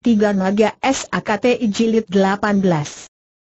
Tiga Naga SAKT Jilid 18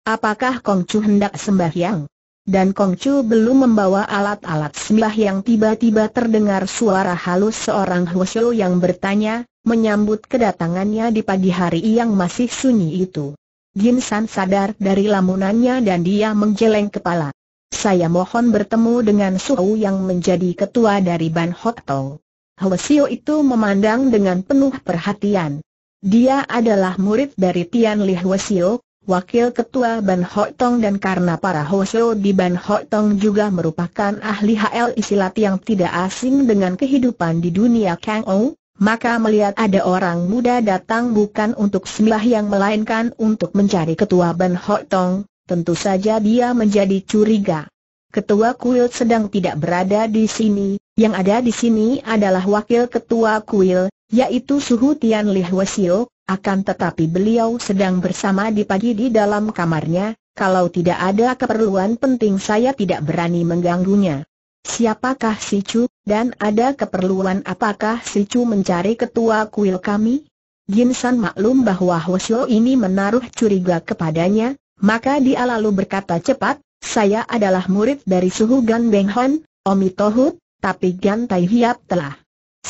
Apakah Kongcu hendak sembahyang? Dan Kongcu belum membawa alat-alat sembahyang tiba-tiba terdengar suara halus seorang Hwasyo yang bertanya, menyambut kedatangannya di pagi hari yang masih sunyi itu. Ginsan sadar dari lamunannya dan dia menggeleng kepala. Saya mohon bertemu dengan Suhu yang menjadi ketua dari Ban Hok Tong. Hwasyo itu memandang dengan penuh perhatian. Dia adalah murid dari Tian Li Hwasyo, wakil ketua Ban Hoi Tong dan karena para Hwasyo di Ban Hoi Tong juga merupakan ahli HL isilat yang tidak asing dengan kehidupan di dunia Kang Ou, maka melihat ada orang muda datang bukan untuk sembahyang melainkan untuk mencari ketua Ban Hoi Tong, tentu saja dia menjadi curiga. Ketua kuil sedang tidak berada di sini, yang ada di sini adalah wakil ketua kuil, yaitu Suhu Tian Li Hwasyo, akan tetapi beliau sedang bersama di pagi di dalam kamarnya, kalau tidak ada keperluan penting saya tidak berani mengganggunya. Siapakah si Chu, dan ada keperluan apakah si Chu mencari ketua kuil kami? Ginsan maklum bahwa Hwasyo ini menaruh curiga kepadanya, maka dia lalu berkata cepat, saya adalah murid dari Suhu Gan Beng Hon, Omi Tohut, tapi Gan Tai Hiap telah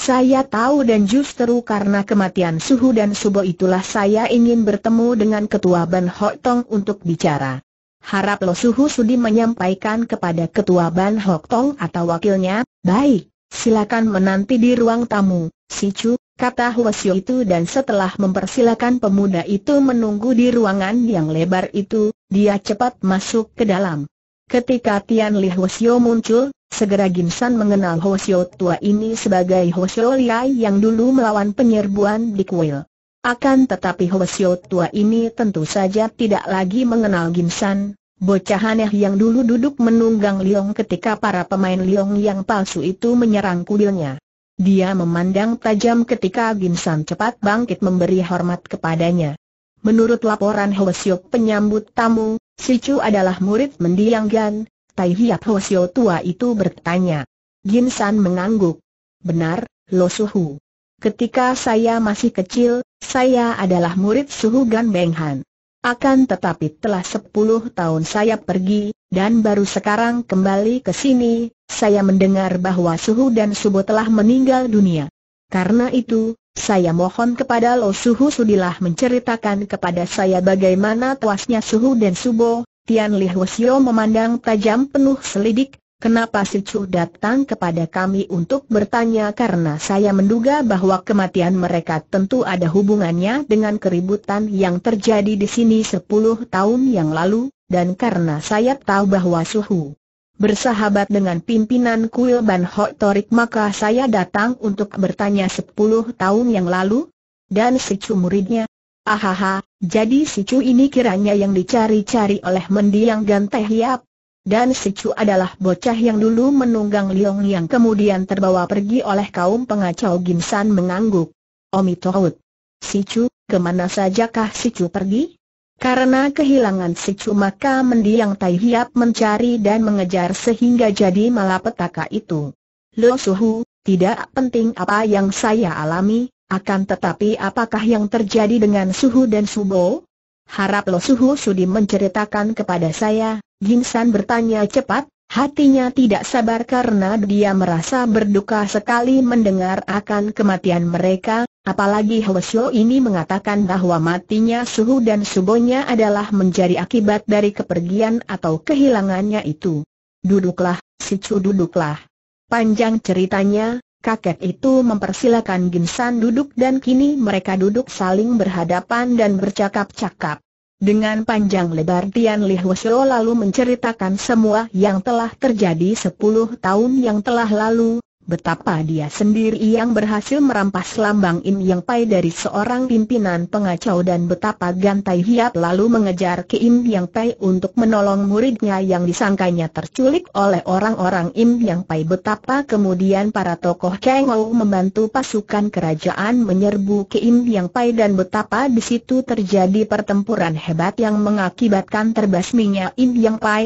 saya tahu dan justru karena kematian Suhu dan Subo itulah saya ingin bertemu dengan Ketua Ban Hok Tong untuk bicara. Harap Lo Suhu sudi menyampaikan kepada Ketua Ban Hok Tong atau wakilnya, baik, silakan menanti di ruang tamu, si Chu, kata Hwasyo itu dan setelah mempersilakan pemuda itu menunggu di ruangan yang lebar itu, dia cepat masuk ke dalam. Ketika Tian Li Hwasyo muncul, Segera Ginsan mengenal Hosio tua ini sebagai Hosio Liai yang dulu melawan penyerbuan di kuil. Akan tetapi Hosio tua ini tentu saja tidak lagi mengenal Ginsan, bocah aneh yang dulu duduk menunggang Liong ketika para pemain Liong yang palsu itu menyerang kuilnya. Dia memandang tajam ketika Ginsan cepat bangkit memberi hormat kepadanya. Menurut laporan Hwasyo penyambut tamu, Si Chu adalah murid mendiang Gan, Tai Hiap Hosio tua itu bertanya. Gin San mengangguk. Benar, Lo Suhu. Ketika saya masih kecil, saya adalah murid Suhu Gan Beng Han. Akan tetapi telah 10 tahun saya pergi, dan baru sekarang kembali ke sini, saya mendengar bahwa Suhu dan Subo telah meninggal dunia. Karena itu, saya mohon kepada Lo Suhu sudilah menceritakan kepada saya bagaimana tuasnya Suhu dan Subo, Tian Li Hwasyo memandang tajam penuh selidik, kenapa si Chu datang kepada kami untuk bertanya karena saya menduga bahwa kematian mereka tentu ada hubungannya dengan keributan yang terjadi di sini 10 tahun yang lalu, dan karena saya tahu bahwa Suhu bersahabat dengan pimpinan kuil Ban Hok Torik maka saya datang untuk bertanya 10 tahun yang lalu, dan si Chu muridnya, Ahaha, jadi si Cu ini kiranya yang dicari-cari oleh mendiang Ganteh Hiap. Dan si Cu adalah bocah yang dulu menunggang Liong yang kemudian terbawa pergi oleh kaum pengacau Ginsan mengangguk. Omi Tohut. Si Cu, ke mana sajakah si Cu pergi? Karena kehilangan si Cu maka mendiang Tai Hiap mencari dan mengejar sehingga jadi malapetaka itu. Lo Suhu, tidak penting apa yang saya alami, akan tetapi apakah yang terjadi dengan Suhu dan Subo? Harap Lo Suhu Sudi menceritakan kepada saya, Ginsan bertanya cepat, hatinya tidak sabar karena dia merasa berduka sekali mendengar akan kematian mereka, apalagi Hwasyo ini mengatakan bahwa matinya Suhu dan Subonya adalah menjadi akibat dari kepergian atau kehilangannya itu. Duduklah, si Chu duduklah. Panjang ceritanya, Kakek itu mempersilakan Ginsan duduk dan kini mereka duduk saling berhadapan dan bercakap-cakap. Dengan panjang lebar Tian Li lalu menceritakan semua yang telah terjadi 10 tahun yang telah lalu, betapa dia sendiri yang berhasil merampas lambang Im Yang Pai dari seorang pimpinan pengacau dan betapa Gantai Hiap lalu mengejar ke Im Yang Pai untuk menolong muridnya yang disangkanya terculik oleh orang-orang Im Yang Pai. Betapa kemudian para tokoh Kengou membantu pasukan kerajaan menyerbu ke Im Yang Pai dan betapa di situ terjadi pertempuran hebat yang mengakibatkan terbasminya Im Yang Pai,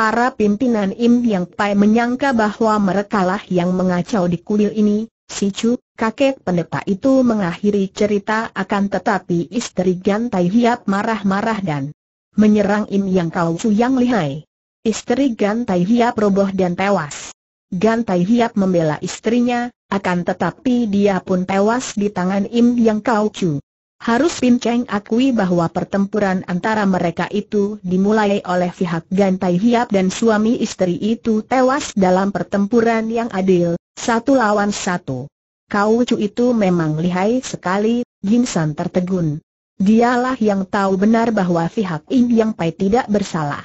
Para pimpinan Im Yang Pai menyangka bahwa merekalah yang mengacau di kuil ini, Si Chu, kakek pendeta itu mengakhiri cerita akan tetapi istri Gan Tai Hiap marah-marah dan menyerang Im Yang Kau Chu yang lihai. Istri Gan Tai Hiap roboh dan tewas. Gan Tai Hiap membela istrinya, akan tetapi dia pun tewas di tangan Im Yang Kau Chu. Harus Pinceng akui bahwa pertempuran antara mereka itu dimulai oleh pihak Gan Tai Hiap dan suami istri itu tewas dalam pertempuran yang adil, satu lawan satu. Kau Chu itu memang lihai sekali, Ginsan tertegun. Dialah yang tahu benar bahwa pihak In Yang Pai tidak bersalah.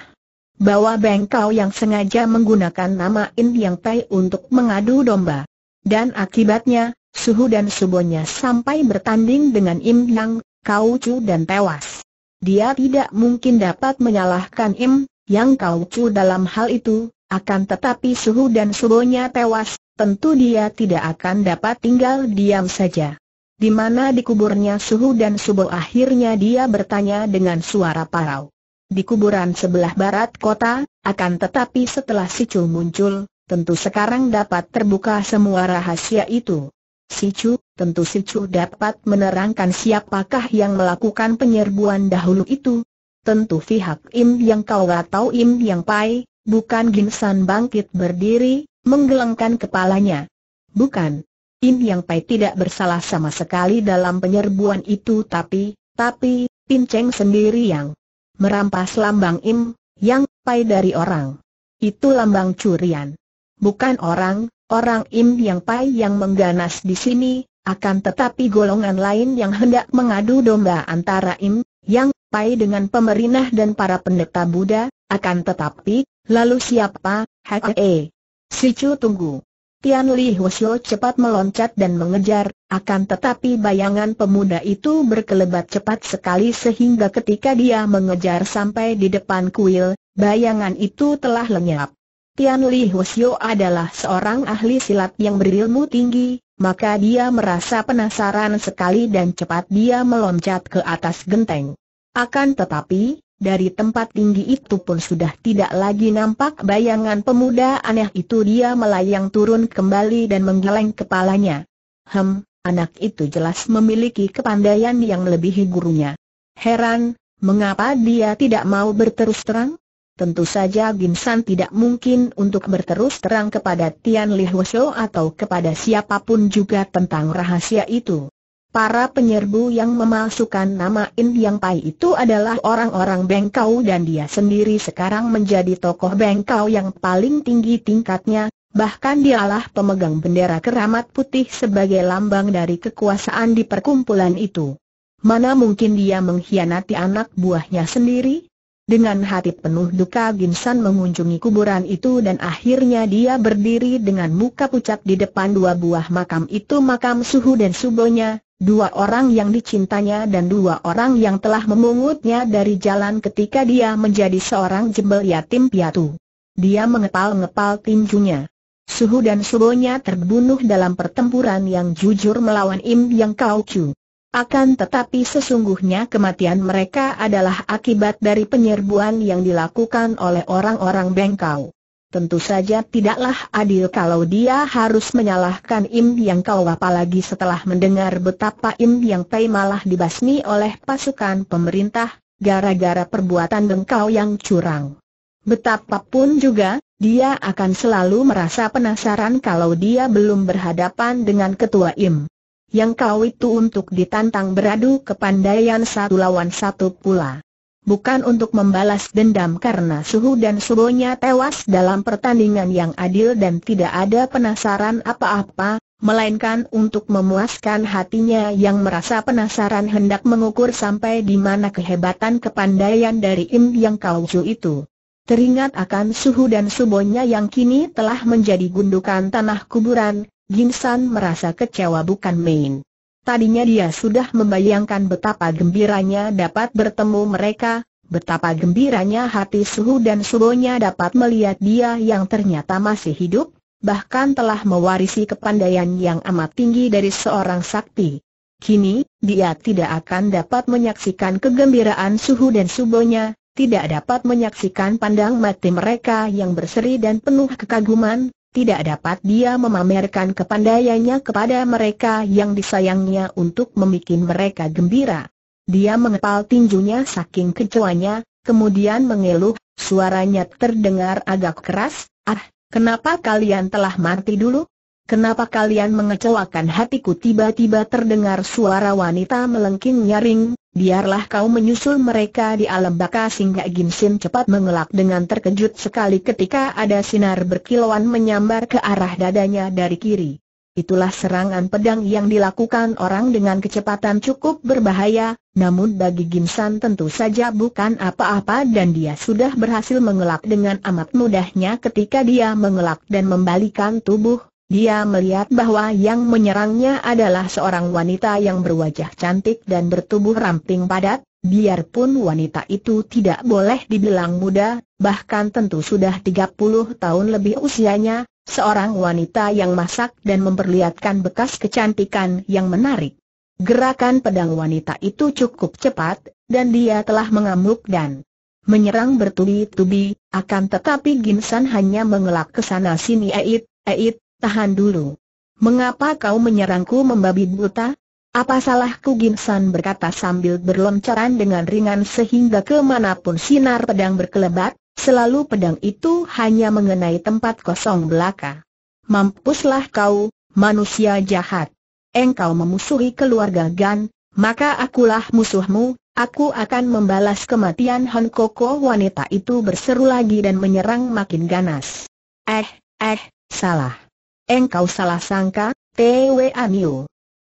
Bahwa bengkau yang sengaja menggunakan nama In Yang Pai untuk mengadu domba. Dan akibatnya, Suhu dan Subonya sampai bertanding dengan Im Yang, Kau Chu dan tewas. Dia tidak mungkin dapat menyalahkan Im, Yang Kau Chu dalam hal itu, akan tetapi Suhu dan Subonya tewas, tentu dia tidak akan dapat tinggal diam saja. Di mana dikuburnya Suhu dan Subo akhirnya dia bertanya dengan suara parau. Di kuburan sebelah barat kota, akan tetapi setelah si Chu muncul, tentu sekarang dapat terbuka semua rahasia itu. Si Chu, tentu si Chu dapat menerangkan siapakah yang melakukan penyerbuan dahulu itu. Tentu pihak Im yang kau tahu Im yang Pai, bukan Ginsan bangkit berdiri, menggelengkan kepalanya. Bukan. Im yang Pai tidak bersalah sama sekali dalam penyerbuan itu tapi, tapi, Pinceng sendiri yang merampas lambang Im, yang Pai dari orang. Itu lambang curian. Bukan orang, Orang Im Yang Pai yang mengganas di sini, akan tetapi golongan lain yang hendak mengadu domba antara Im, Yang Pai dengan pemerintah dan para pendeta Buddha, akan tetapi, lalu siapa, Hake? Si Chu tunggu. Tian Li Hwasyo cepat meloncat dan mengejar, akan tetapi bayangan pemuda itu berkelebat cepat sekali sehingga ketika dia mengejar sampai di depan kuil, bayangan itu telah lenyap. Tian Li Hwasyo adalah seorang ahli silat yang berilmu tinggi, maka dia merasa penasaran sekali dan cepat dia meloncat ke atas genteng. Akan tetapi, dari tempat tinggi itu pun sudah tidak lagi nampak bayangan pemuda aneh itu dia melayang turun kembali dan menggeleng kepalanya. Hem, anak itu jelas memiliki kepandaian yang melebihi gurunya. Heran, mengapa dia tidak mau berterus terang? Tentu saja Ginsan tidak mungkin untuk berterus terang kepada Tian Li Huo atau kepada siapa pun juga tentang rahasia itu. Para penyerbu yang memalsukan nama In Yang Pai itu adalah orang-orang Bengkau dan dia sendiri sekarang menjadi tokoh Bengkau yang paling tinggi tingkatnya, bahkan dialah pemegang bendera keramat putih sebagai lambang dari kekuasaan di perkumpulan itu. Mana mungkin dia mengkhianati anak buahnya sendiri? Dengan hati penuh duka Ginsan mengunjungi kuburan itu dan akhirnya dia berdiri dengan muka pucat di depan dua buah makam itu makam suhu dan subonya, dua orang yang dicintanya dan dua orang yang telah memungutnya dari jalan ketika dia menjadi seorang jembel yatim piatu. Dia mengepal-ngepal tinjunya. Suhu dan subonya terbunuh dalam pertempuran yang jujur melawan Im Yang Kau Chu. Akan tetapi sesungguhnya kematian mereka adalah akibat dari penyerbuan yang dilakukan oleh orang-orang Bengkau. Tentu saja tidaklah adil kalau dia harus menyalahkan Im Yang Kau apalagi setelah mendengar betapa Im Yang Pai malah dibasmi oleh pasukan pemerintah, gara-gara perbuatan Bengkau yang curang. Betapapun juga, dia akan selalu merasa penasaran kalau dia belum berhadapan dengan ketua Im yang kau itu untuk ditantang beradu kepandaian satu lawan satu pula. Bukan untuk membalas dendam karena suhu dan subonya tewas dalam pertandingan yang adil dan tidak ada penasaran apa-apa, melainkan untuk memuaskan hatinya yang merasa penasaran hendak mengukur sampai di mana kehebatan kepandaian dari Im Yang Kaucu itu. Teringat akan suhu dan subonya yang kini telah menjadi gundukan tanah kuburan, Ginsan merasa kecewa bukan main. Tadinya dia sudah membayangkan betapa gembiranya dapat bertemu mereka, betapa gembiranya hati Suhu dan Subonya dapat melihat dia yang ternyata masih hidup, bahkan telah mewarisi kepandaian yang amat tinggi dari seorang sakti. Kini, dia tidak akan dapat menyaksikan kegembiraan Suhu dan Subonya, tidak dapat menyaksikan pandang mati mereka yang berseri dan penuh kekaguman, tidak dapat dia memamerkan kepandaiannya kepada mereka yang disayangnya untuk membuat mereka gembira. Dia mengepal tinjunya saking kecewanya, kemudian mengeluh, suaranya terdengar agak keras, ah, kenapa kalian telah mati dulu? Kenapa kalian mengecewakan hatiku tiba-tiba terdengar suara wanita melengking nyaring, biarlah kau menyusul mereka di alam baka sehingga Ginsin cepat mengelak dengan terkejut sekali ketika ada sinar berkilauan menyambar ke arah dadanya dari kiri. Itulah serangan pedang yang dilakukan orang dengan kecepatan cukup berbahaya, namun bagi Ginsan tentu saja bukan apa-apa dan dia sudah berhasil mengelak dengan amat mudahnya ketika dia mengelak dan membalikan tubuh, dia melihat bahwa yang menyerangnya adalah seorang wanita yang berwajah cantik dan bertubuh ramping padat, biarpun wanita itu tidak boleh dibilang muda, bahkan tentu sudah 30 tahun lebih usianya, seorang wanita yang masak dan memperlihatkan bekas kecantikan yang menarik. Gerakan pedang wanita itu cukup cepat, dan dia telah mengamuk dan menyerang bertubi-tubi, akan tetapi Ginsan hanya mengelak ke sana sini Eit, Eit, Tahan dulu. Mengapa kau menyerangku membabi buta? Apa salahku Ginsan berkata sambil berloncaran dengan ringan sehingga ke mana pun sinar pedang berkelebat, selalu pedang itu hanya mengenai tempat kosong belaka. Mampuslah kau, manusia jahat. Engkau memusuhi keluarga Gan, maka akulah musuhmu, aku akan membalas kematian Han Koko wanita itu berseru lagi dan menyerang makin ganas. Eh, eh, salah. Engkau salah sangka, Twa.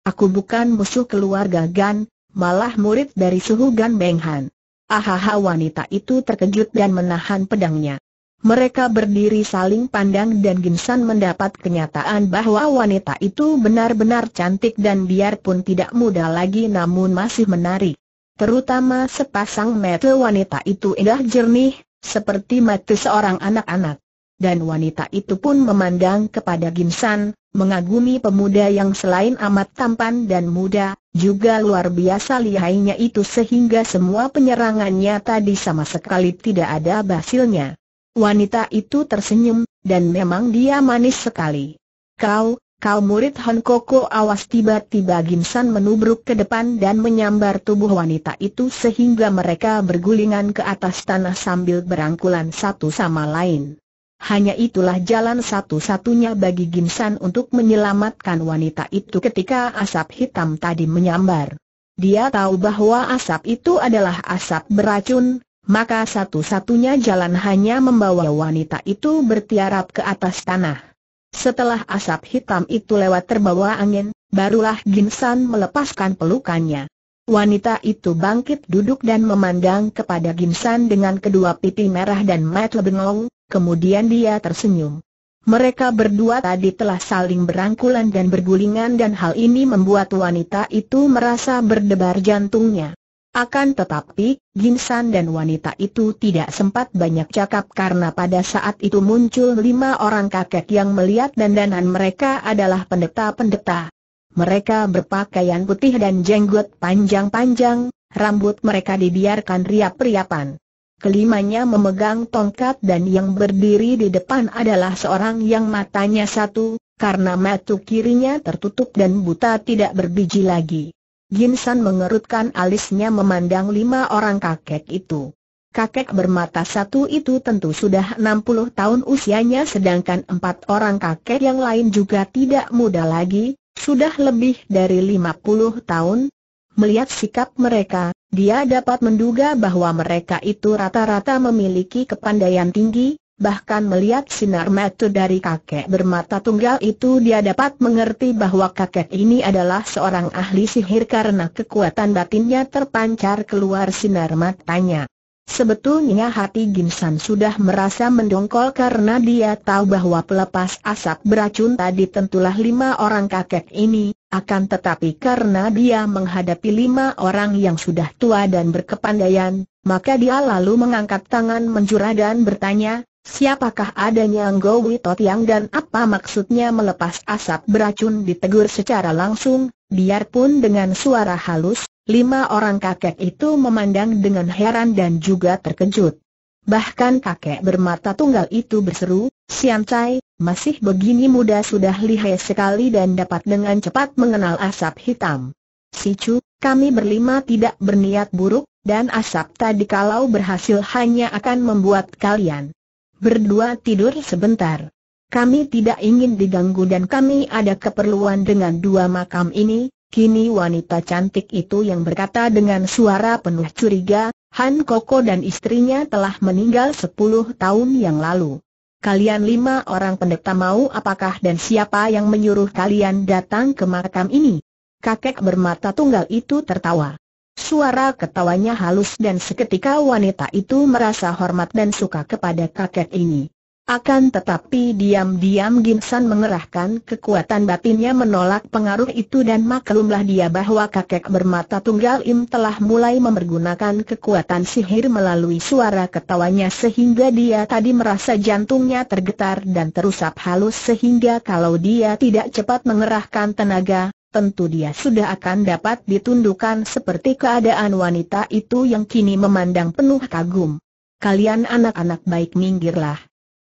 Aku bukan musuh keluarga Gan, malah murid dari suhu Gan Beng Han. Ahaha wanita itu terkejut dan menahan pedangnya. Mereka berdiri saling pandang dan Ginsan mendapat kenyataan bahwa wanita itu benar-benar cantik dan biarpun tidak muda lagi namun masih menarik. Terutama sepasang mata wanita itu indah jernih, seperti mata seorang anak-anak dan wanita itu pun memandang kepada Ginsan, mengagumi pemuda yang selain amat tampan dan muda, juga luar biasa lihainya itu sehingga semua penyerangannya tadi sama sekali tidak ada basilnya. Wanita itu tersenyum, dan memang dia manis sekali. Kau, kau murid Han Koko awas tiba-tiba Ginsan menubruk ke depan dan menyambar tubuh wanita itu sehingga mereka bergulingan ke atas tanah sambil berangkulan satu sama lain. Hanya itulah jalan satu-satunya bagi Ginsan untuk menyelamatkan wanita itu ketika asap hitam tadi menyambar. Dia tahu bahwa asap itu adalah asap beracun, maka satu-satunya jalan hanya membawa wanita itu bertiarap ke atas tanah. Setelah asap hitam itu lewat terbawa angin, barulah Ginsan melepaskan pelukannya. Wanita itu bangkit duduk dan memandang kepada Ginsan dengan kedua pipi merah dan mata bengong, Kemudian dia tersenyum. Mereka berdua tadi telah saling berangkulan dan bergulingan dan hal ini membuat wanita itu merasa berdebar jantungnya. Akan tetapi, Ginsan dan wanita itu tidak sempat banyak cakap karena pada saat itu muncul lima orang kakek yang melihat dandanan mereka adalah pendeta-pendeta. Mereka berpakaian putih dan jenggot panjang-panjang, rambut mereka dibiarkan riap-riapan. Kelimanya memegang tongkat dan yang berdiri di depan adalah seorang yang matanya satu, karena mata kirinya tertutup dan buta tidak berbiji lagi. Ginsan mengerutkan alisnya memandang lima orang kakek itu. Kakek bermata satu itu tentu sudah 60 tahun usianya sedangkan empat orang kakek yang lain juga tidak muda lagi, sudah lebih dari 50 tahun. Melihat sikap mereka, dia dapat menduga bahwa mereka itu rata-rata memiliki kepandaian tinggi, bahkan melihat sinar mata dari kakek bermata tunggal itu dia dapat mengerti bahwa kakek ini adalah seorang ahli sihir karena kekuatan batinnya terpancar keluar sinar matanya. Sebetulnya hati Ginsan sudah merasa mendongkol karena dia tahu bahwa pelepas asap beracun tadi tentulah lima orang kakek ini, akan tetapi karena dia menghadapi lima orang yang sudah tua dan berkepandaian, maka dia lalu mengangkat tangan menjura dan bertanya, siapakah adanya Nggowi Totiang dan apa maksudnya melepas asap beracun ditegur secara langsung, biarpun dengan suara halus, Lima orang kakek itu memandang dengan heran dan juga terkejut. Bahkan kakek bermata tunggal itu berseru, Sian Chai, masih begini muda sudah lihai sekali dan dapat dengan cepat mengenal asap hitam. Si Chu, kami berlima tidak berniat buruk, dan asap tadi kalau berhasil hanya akan membuat kalian berdua tidur sebentar. Kami tidak ingin diganggu dan kami ada keperluan dengan dua makam ini, kini wanita cantik itu yang berkata dengan suara penuh curiga, Han Koko dan istrinya telah meninggal sepuluh tahun yang lalu. Kalian lima orang pendeta mau apakah dan siapa yang menyuruh kalian datang ke makam ini? Kakek bermata tunggal itu tertawa. Suara ketawanya halus dan seketika wanita itu merasa hormat dan suka kepada kakek ini. Akan tetapi diam-diam Ginsan mengerahkan kekuatan batinnya menolak pengaruh itu dan maklumlah dia bahwa kakek bermata tunggal Im telah mulai mempergunakan kekuatan sihir melalui suara ketawanya sehingga dia tadi merasa jantungnya tergetar dan terusap halus sehingga kalau dia tidak cepat mengerahkan tenaga, tentu dia sudah akan dapat ditundukkan seperti keadaan wanita itu yang kini memandang penuh kagum. Kalian anak-anak baik minggirlah.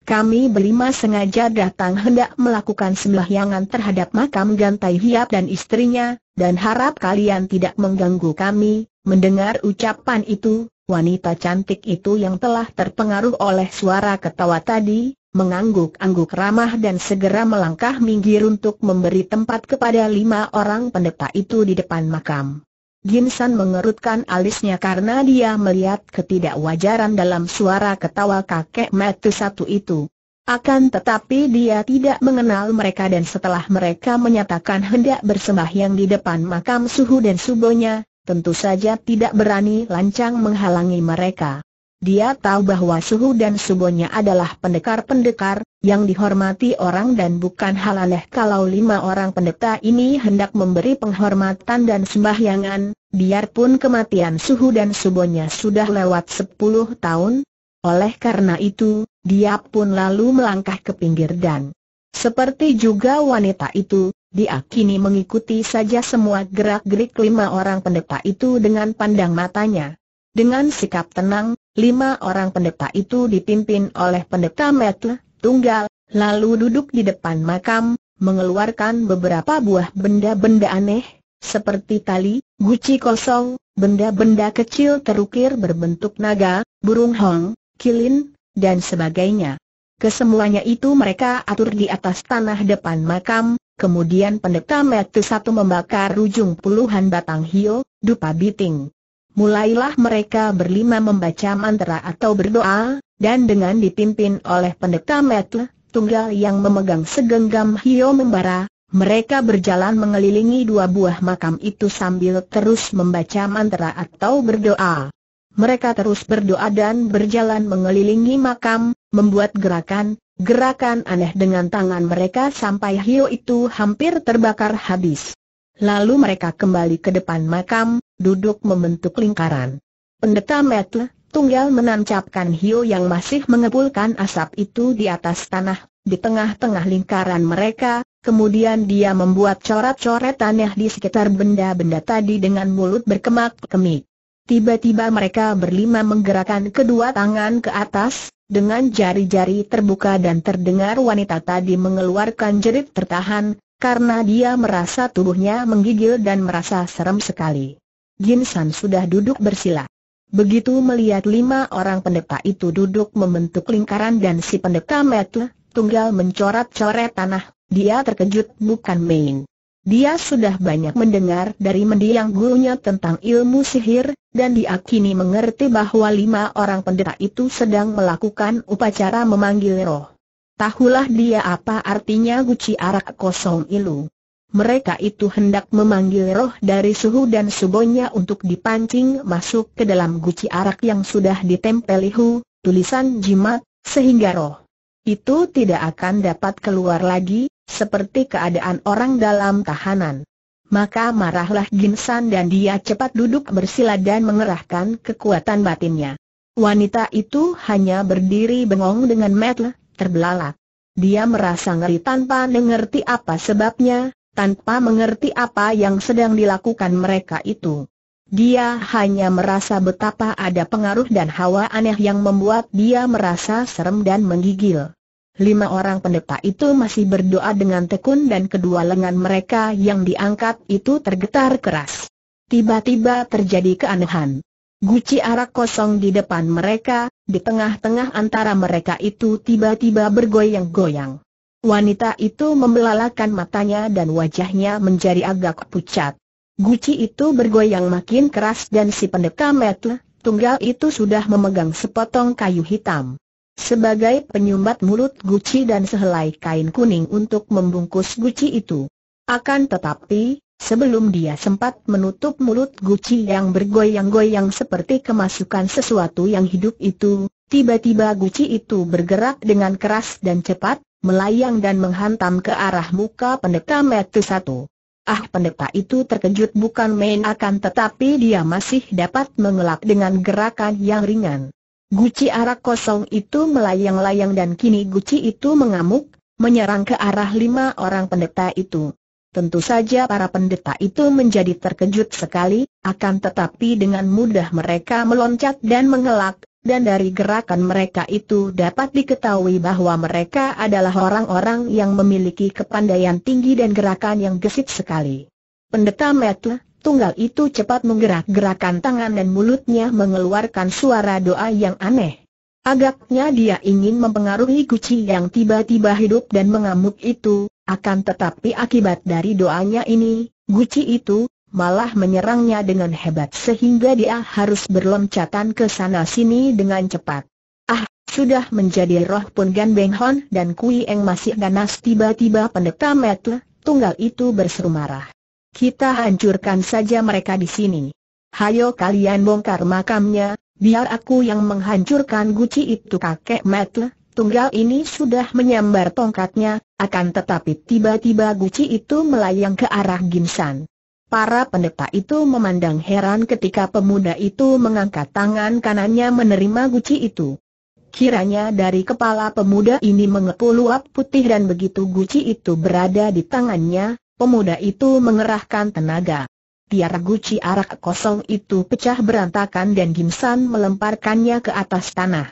Kami berlima sengaja datang hendak melakukan sembahyangan terhadap makam Gantai Hiap dan istrinya, dan harap kalian tidak mengganggu kami. Mendengar ucapan itu, wanita cantik itu yang telah terpengaruh oleh suara ketawa tadi, mengangguk-angguk ramah dan segera melangkah minggir untuk memberi tempat kepada lima orang pendeta itu di depan makam. Ginsan mengerutkan alisnya karena dia melihat ketidakwajaran dalam suara ketawa kakek mati satu itu. Akan tetapi dia tidak mengenal mereka dan setelah mereka menyatakan hendak bersembahyang di depan makam suhu dan subonya, tentu saja tidak berani lancang menghalangi mereka. Dia tahu bahwa suhu dan subonya adalah pendekar-pendekar, yang dihormati orang dan bukan hal aneh kalau lima orang pendeta ini hendak memberi penghormatan dan sembahyangan, biarpun kematian suhu dan subonya sudah lewat sepuluh tahun. Oleh karena itu, dia pun lalu melangkah ke pinggir dan seperti juga wanita itu, dia kini mengikuti saja semua gerak-gerik lima orang pendeta itu dengan pandang matanya. Dengan sikap tenang, lima orang pendeta itu dipimpin oleh pendeta Metle, tunggal, lalu duduk di depan makam, mengeluarkan beberapa buah benda-benda aneh, seperti tali, guci kosong, benda-benda kecil terukir berbentuk naga, burung hong, kilin, dan sebagainya. Kesemuanya itu mereka atur di atas tanah depan makam, kemudian pendeta Metle satu membakar ujung puluhan batang hio, dupa biting. Mulailah mereka berlima membaca mantra atau berdoa, dan dengan dipimpin oleh pendeta Metle, tunggal yang memegang segenggam hio membara, mereka berjalan mengelilingi dua buah makam itu sambil terus membaca mantra atau berdoa. Mereka terus berdoa dan berjalan mengelilingi makam, membuat gerakan, gerakan aneh dengan tangan mereka sampai hio itu hampir terbakar habis. Lalu mereka kembali ke depan makam, duduk membentuk lingkaran. Pendeta Metle, tunggal menancapkan hiu yang masih mengepulkan asap itu di atas tanah, di tengah-tengah lingkaran mereka, kemudian dia membuat coret-coret tanah di sekitar benda-benda tadi dengan mulut berkemak-kemik. Tiba-tiba mereka berlima menggerakkan kedua tangan ke atas, dengan jari-jari terbuka dan terdengar wanita tadi mengeluarkan jerit tertahan, karena dia merasa tubuhnya menggigil dan merasa serem sekali. Ginsan sudah duduk bersila. Begitu melihat lima orang pendeta itu duduk membentuk lingkaran dan si pendeta Metle, tunggal mencoret-coret tanah, dia terkejut bukan main. Dia sudah banyak mendengar dari mendiang gurunya tentang ilmu sihir, dan diakini mengerti bahwa lima orang pendeta itu sedang melakukan upacara memanggil roh. Tahulah dia apa artinya guci arak kosong ilu. Mereka itu hendak memanggil roh dari suhu dan subonya untuk dipancing masuk ke dalam guci arak yang sudah ditempeli hu, tulisan jimat, sehingga roh itu tidak akan dapat keluar lagi, seperti keadaan orang dalam tahanan. Maka marahlah Ginsan dan dia cepat duduk bersila dan mengerahkan kekuatan batinnya. Wanita itu hanya berdiri bengong dengan metle, terbelalak. Dia merasa ngeri tanpa mengerti apa sebabnya, tanpa mengerti apa yang sedang dilakukan mereka itu. Dia hanya merasa betapa ada pengaruh dan hawa aneh yang membuat dia merasa serem dan menggigil. lima orang pendeta itu masih berdoa dengan tekun dan kedua lengan mereka yang diangkat itu tergetar keras. Tiba-tiba terjadi keanehan. Guci arak kosong di depan mereka, di tengah-tengah antara mereka itu tiba-tiba bergoyang-goyang. Wanita itu membelalakan matanya dan wajahnya menjadi agak pucat. Guci itu bergoyang makin keras dan si pendeta metle, tunggal itu sudah memegang sepotong kayu hitam. Sebagai penyumbat mulut Guci dan sehelai kain kuning untuk membungkus Guci itu. Akan tetapi, sebelum dia sempat menutup mulut Guci yang bergoyang-goyang seperti kemasukan sesuatu yang hidup itu, tiba-tiba Guci itu bergerak dengan keras dan cepat, melayang dan menghantam ke arah muka pendeta metu satu. Ah pendeta itu terkejut bukan main akan tetapi dia masih dapat mengelak dengan gerakan yang ringan. Guci arak kosong itu melayang-layang dan kini Guci itu mengamuk, menyerang ke arah lima orang pendeta itu. Tentu saja para pendeta itu menjadi terkejut sekali, akan tetapi dengan mudah mereka meloncat dan mengelak, dan dari gerakan mereka itu dapat diketahui bahwa mereka adalah orang-orang yang memiliki kepandaian tinggi dan gerakan yang gesit sekali. Pendeta Metle, tunggal itu cepat menggerak-gerakan tangan dan mulutnya mengeluarkan suara doa yang aneh. Agaknya dia ingin mempengaruhi kuci yang tiba-tiba hidup dan mengamuk itu, akan tetapi akibat dari doanya ini, Guci itu, malah menyerangnya dengan hebat sehingga dia harus berloncatan ke sana-sini dengan cepat. Ah, sudah menjadi roh pun Gan Beng Hon dan Kui Eng masih ganas tiba-tiba pendeta Metle, tunggal itu berseru marah. Kita hancurkan saja mereka di sini. Hayo kalian bongkar makamnya, biar aku yang menghancurkan guci itu kakek Metle. Tunggal ini sudah menyambar tongkatnya, akan tetapi tiba-tiba guci itu melayang ke arah Ginsan. Para pendeta itu memandang heran ketika pemuda itu mengangkat tangan kanannya menerima guci itu. Kiranya dari kepala pemuda ini mengepul luap putih dan begitu guci itu berada di tangannya, pemuda itu mengerahkan tenaga. Tiara guci arak kosong itu pecah berantakan dan Gimsan melemparkannya ke atas tanah.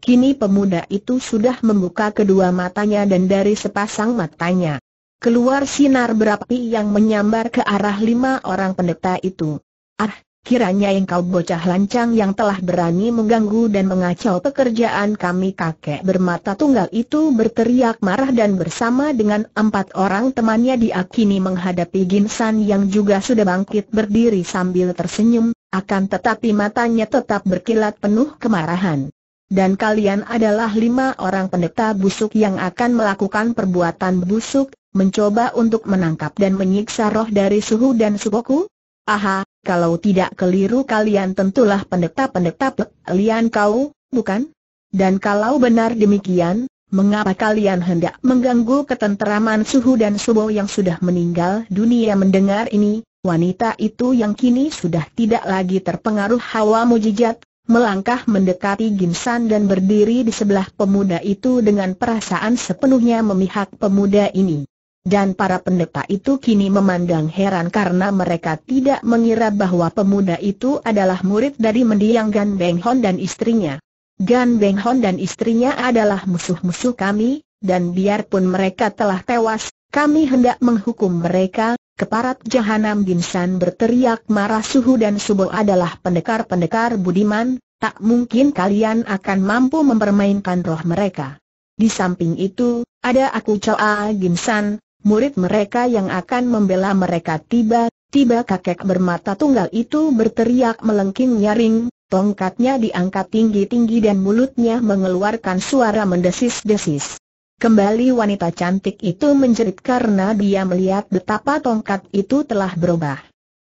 Kini pemuda itu sudah membuka kedua matanya dan dari sepasang matanya Keluar sinar berapi yang menyambar ke arah lima orang pendeta itu. Ah, kiranya engkau bocah lancang yang telah berani mengganggu dan mengacau pekerjaan kami kakek bermata tunggal itu berteriak marah dan bersama dengan empat orang temannya diakini menghadapi Ginsan yang juga sudah bangkit berdiri sambil tersenyum, akan tetapi matanya tetap berkilat penuh kemarahan. Dan kalian adalah lima orang pendeta busuk yang akan melakukan perbuatan busuk, mencoba untuk menangkap dan menyiksa roh dari suhu dan suboku? Aha, kalau tidak keliru kalian tentulah pendeta-pendeta kalian kau, bukan? Dan kalau benar demikian, mengapa kalian hendak mengganggu ketenteraman suhu dan subo yang sudah meninggal dunia mendengar ini? Wanita itu yang kini sudah tidak lagi terpengaruh hawa mujizat, melangkah mendekati Ginsan dan berdiri di sebelah pemuda itu dengan perasaan sepenuhnya memihak pemuda ini. Dan para pendeta itu kini memandang heran karena mereka tidak mengira bahwa pemuda itu adalah murid dari mendiang Gan Beng Hon dan istrinya. Gan Beng Hon dan istrinya adalah musuh-musuh kami, dan biarpun mereka telah tewas, kami hendak menghukum mereka, keparat jahanam Ginsan berteriak marah suhu dan subuh adalah pendekar-pendekar budiman, tak mungkin kalian akan mampu mempermainkan roh mereka. Di samping itu, ada aku Choa Ginsan, murid mereka yang akan membela mereka tiba-tiba kakek bermata tunggal itu berteriak melengking nyaring, tongkatnya diangkat tinggi-tinggi dan mulutnya mengeluarkan suara mendesis-desis. Kembali wanita cantik itu menjerit karena dia melihat betapa tongkat itu telah berubah.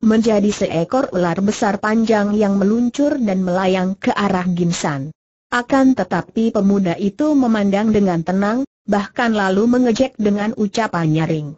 Menjadi seekor ular besar panjang yang meluncur dan melayang ke arah Ginsan. Akan tetapi pemuda itu memandang dengan tenang, bahkan lalu mengejek dengan ucapan nyaring.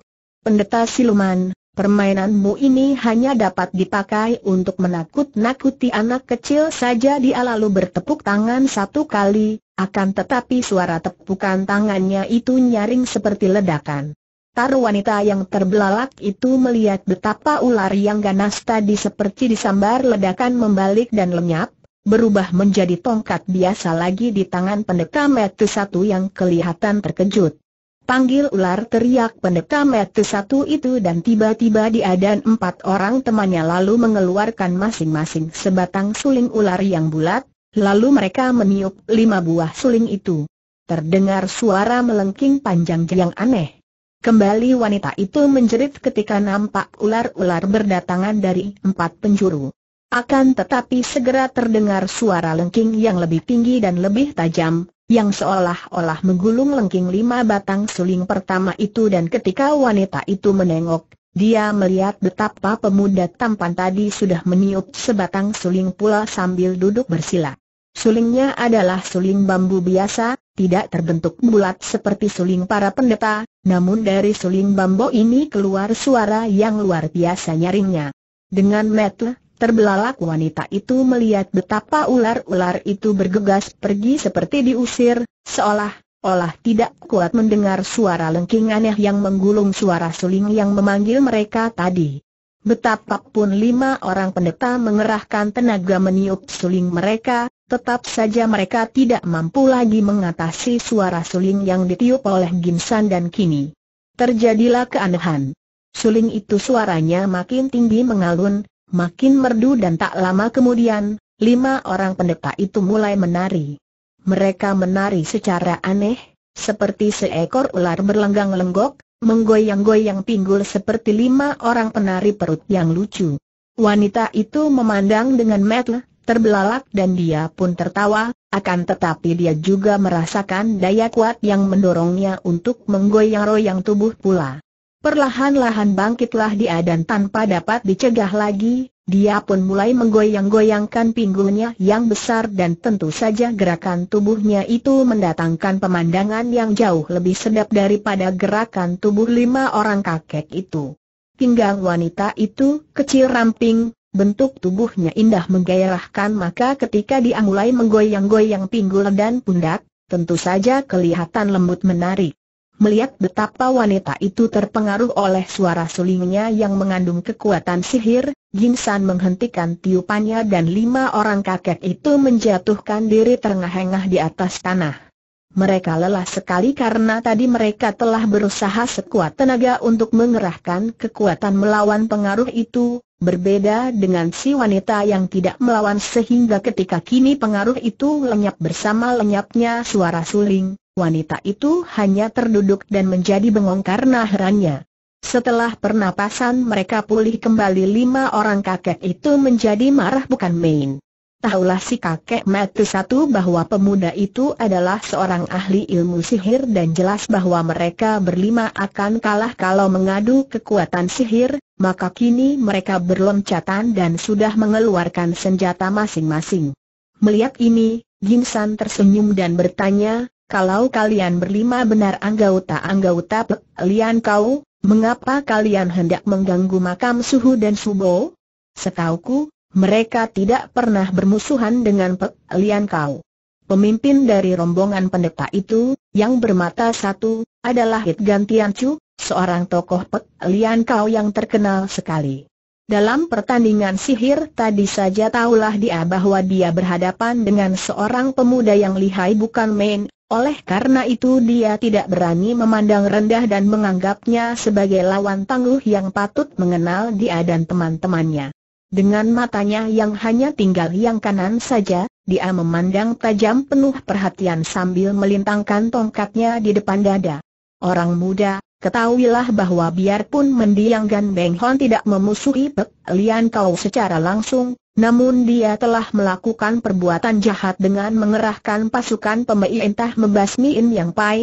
Pendeta siluman, permainanmu ini hanya dapat dipakai untuk menakut-nakuti anak kecil saja dia lalu bertepuk tangan satu kali, akan tetapi suara tepukan tangannya itu nyaring seperti ledakan. Tar wanita yang terbelalak itu melihat betapa ular yang ganas tadi seperti disambar ledakan membalik dan lenyap, berubah menjadi tongkat biasa lagi di tangan pendekar metu satu yang kelihatan terkejut. Panggil ular teriak pendekar metu satu itu dan tiba-tiba dia dan empat orang temannya lalu mengeluarkan masing-masing sebatang suling ular yang bulat, lalu mereka meniup lima buah suling itu. Terdengar suara melengking panjang yang aneh. Kembali wanita itu menjerit ketika nampak ular-ular berdatangan dari empat penjuru. Akan tetapi segera terdengar suara lengking yang lebih tinggi dan lebih tajam, yang seolah-olah menggulung lengking lima batang suling pertama itu dan ketika wanita itu menengok, dia melihat betapa pemuda tampan tadi sudah meniup sebatang suling pula sambil duduk bersila. Sulingnya adalah suling bambu biasa, tidak terbentuk bulat seperti suling para pendeta, namun dari suling bambu ini keluar suara yang luar biasa nyaringnya. Dengan mata Terbelalak wanita itu melihat betapa ular-ular itu bergegas pergi seperti diusir, seolah-olah tidak kuat mendengar suara lengking aneh yang menggulung suara suling yang memanggil mereka tadi. Betapapun lima orang pendeta mengerahkan tenaga meniup suling mereka, tetap saja mereka tidak mampu lagi mengatasi suara suling yang ditiup oleh Ginsan dan Kini. Terjadilah keanehan. Suling itu suaranya makin tinggi mengalun, Makin merdu dan tak lama kemudian, lima orang pendeta itu mulai menari. Mereka menari secara aneh, seperti seekor ular berlenggang lenggok, menggoyang-goyang pinggul seperti lima orang penari perut yang lucu. Wanita itu memandang dengan mata terbelalak dan dia pun tertawa, akan tetapi dia juga merasakan daya kuat yang mendorongnya untuk menggoyang-royang tubuh pula. Perlahan-lahan bangkitlah dia dan tanpa dapat dicegah lagi, dia pun mulai menggoyang-goyangkan pinggulnya yang besar dan tentu saja gerakan tubuhnya itu mendatangkan pemandangan yang jauh lebih sedap daripada gerakan tubuh lima orang kakek itu. Pinggang wanita itu kecil ramping, bentuk tubuhnya indah menggairahkan maka ketika dia mulai menggoyang-goyang pinggul dan pundak, tentu saja kelihatan lembut menarik. Melihat betapa wanita itu terpengaruh oleh suara sulingnya yang mengandung kekuatan sihir, Ginsan menghentikan tiupannya dan lima orang kakek itu menjatuhkan diri terengah-engah di atas tanah. Mereka lelah sekali karena tadi mereka telah berusaha sekuat tenaga untuk mengerahkan kekuatan melawan pengaruh itu, berbeda dengan si wanita yang tidak melawan sehingga ketika kini pengaruh itu lenyap bersama lenyapnya suara suling, wanita itu hanya terduduk dan menjadi bengong karena herannya. Setelah pernapasan mereka pulih kembali lima orang kakek itu menjadi marah bukan main. Tahulah si kakek mati satu bahwa pemuda itu adalah seorang ahli ilmu sihir dan jelas bahwa mereka berlima akan kalah kalau mengadu kekuatan sihir, maka kini mereka berloncatan dan sudah mengeluarkan senjata masing-masing. Melihat ini, Ginsan tersenyum dan bertanya, kalau kalian berlima benar anggota-anggota kalian kau, mengapa kalian hendak mengganggu makam suhu dan subo? Setauku, mereka tidak pernah bermusuhan dengan kalian kau. Pemimpin dari rombongan pendeta itu, yang bermata satu, adalah Hit Gantian Chu, seorang tokoh kalian kau yang terkenal sekali. Dalam pertandingan sihir tadi saja tahulah dia bahwa dia berhadapan dengan seorang pemuda yang lihai bukan main, oleh karena itu dia tidak berani memandang rendah dan menganggapnya sebagai lawan tangguh yang patut mengenal dia dan teman-temannya. Dengan matanya yang hanya tinggal yang kanan saja, dia memandang tajam penuh perhatian sambil melintangkan tongkatnya di depan dada. Orang muda, ketahuilah bahwa biarpun mendiang Gan Beng Hon tidak memusuhi Pek Lian Kau secara langsung, namun dia telah melakukan perbuatan jahat dengan mengerahkan pasukan pemerintah membasmi In Yang Pai.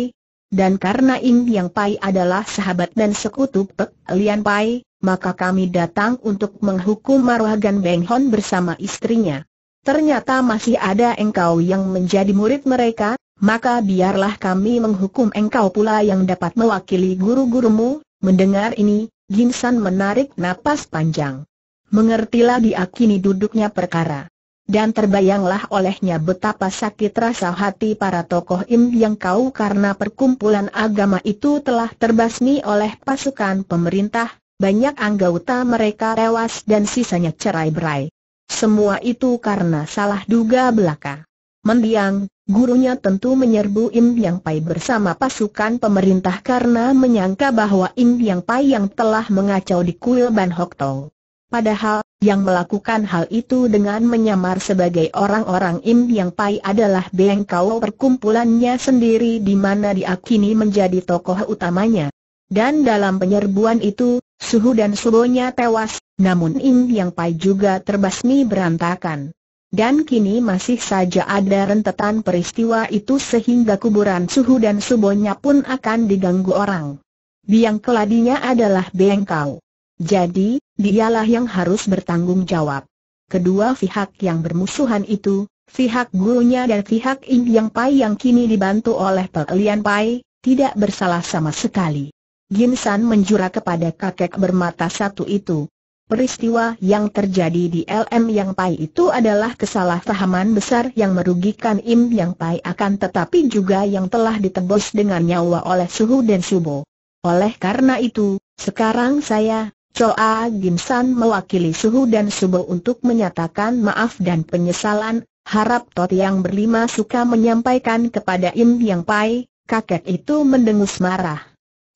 Dan karena In Yang Pai adalah sahabat dan sekutu Pek Lian Pai, maka kami datang untuk menghukum Marwah Gan Beng Hon bersama istrinya. Ternyata masih ada engkau yang menjadi murid mereka, maka biarlah kami menghukum engkau pula yang dapat mewakili guru-gurumu. Mendengar ini, Ginsan menarik napas panjang. Mengertilah dia kini duduknya perkara. Dan terbayanglah olehnya betapa sakit rasa hati para tokoh Im yang kau karena perkumpulan agama itu telah terbasmi oleh pasukan pemerintah, banyak anggota mereka tewas dan sisanya cerai berai. semua itu karena salah duga belaka. Mendiang, gurunya tentu menyerbu Im Yang Pai bersama pasukan pemerintah karena menyangka bahwa Im Yang Pai yang telah mengacau di kuil Ban Hok Tong. Padahal, yang melakukan hal itu dengan menyamar sebagai orang-orang Im Yang Pai adalah bengkau perkumpulannya sendiri di mana diakini menjadi tokoh utamanya. Dan dalam penyerbuan itu, Suhu dan Subonya tewas, namun Im Yang Pai juga terbasmi berantakan. Dan kini masih saja ada rentetan peristiwa itu sehingga kuburan suhu dan subonya pun akan diganggu orang. Biang keladinya adalah bengkau. Jadi, dialah yang harus bertanggung jawab. Kedua pihak yang bermusuhan itu, pihak gurunya dan pihak Ing Yang Pai yang kini dibantu oleh Pekelian Pai, tidak bersalah sama sekali. Ginsan menjura kepada kakek bermata satu itu. Peristiwa yang terjadi di LM Yang Pai itu adalah kesalahpahaman besar yang merugikan Im Yang Pai akan tetapi juga yang telah ditebus dengan nyawa oleh Suhu dan Subo. Oleh karena itu, sekarang saya, Choa Gim San mewakili Suhu dan Subo untuk menyatakan maaf dan penyesalan, harap Tot yang berlima suka menyampaikan kepada Im Yang Pai, kakek itu mendengus marah.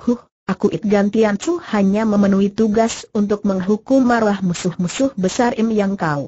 Huh, Aku It Gantian Chu hanya memenuhi tugas untuk menghukum marwah musuh-musuh besar Im Yang Kau.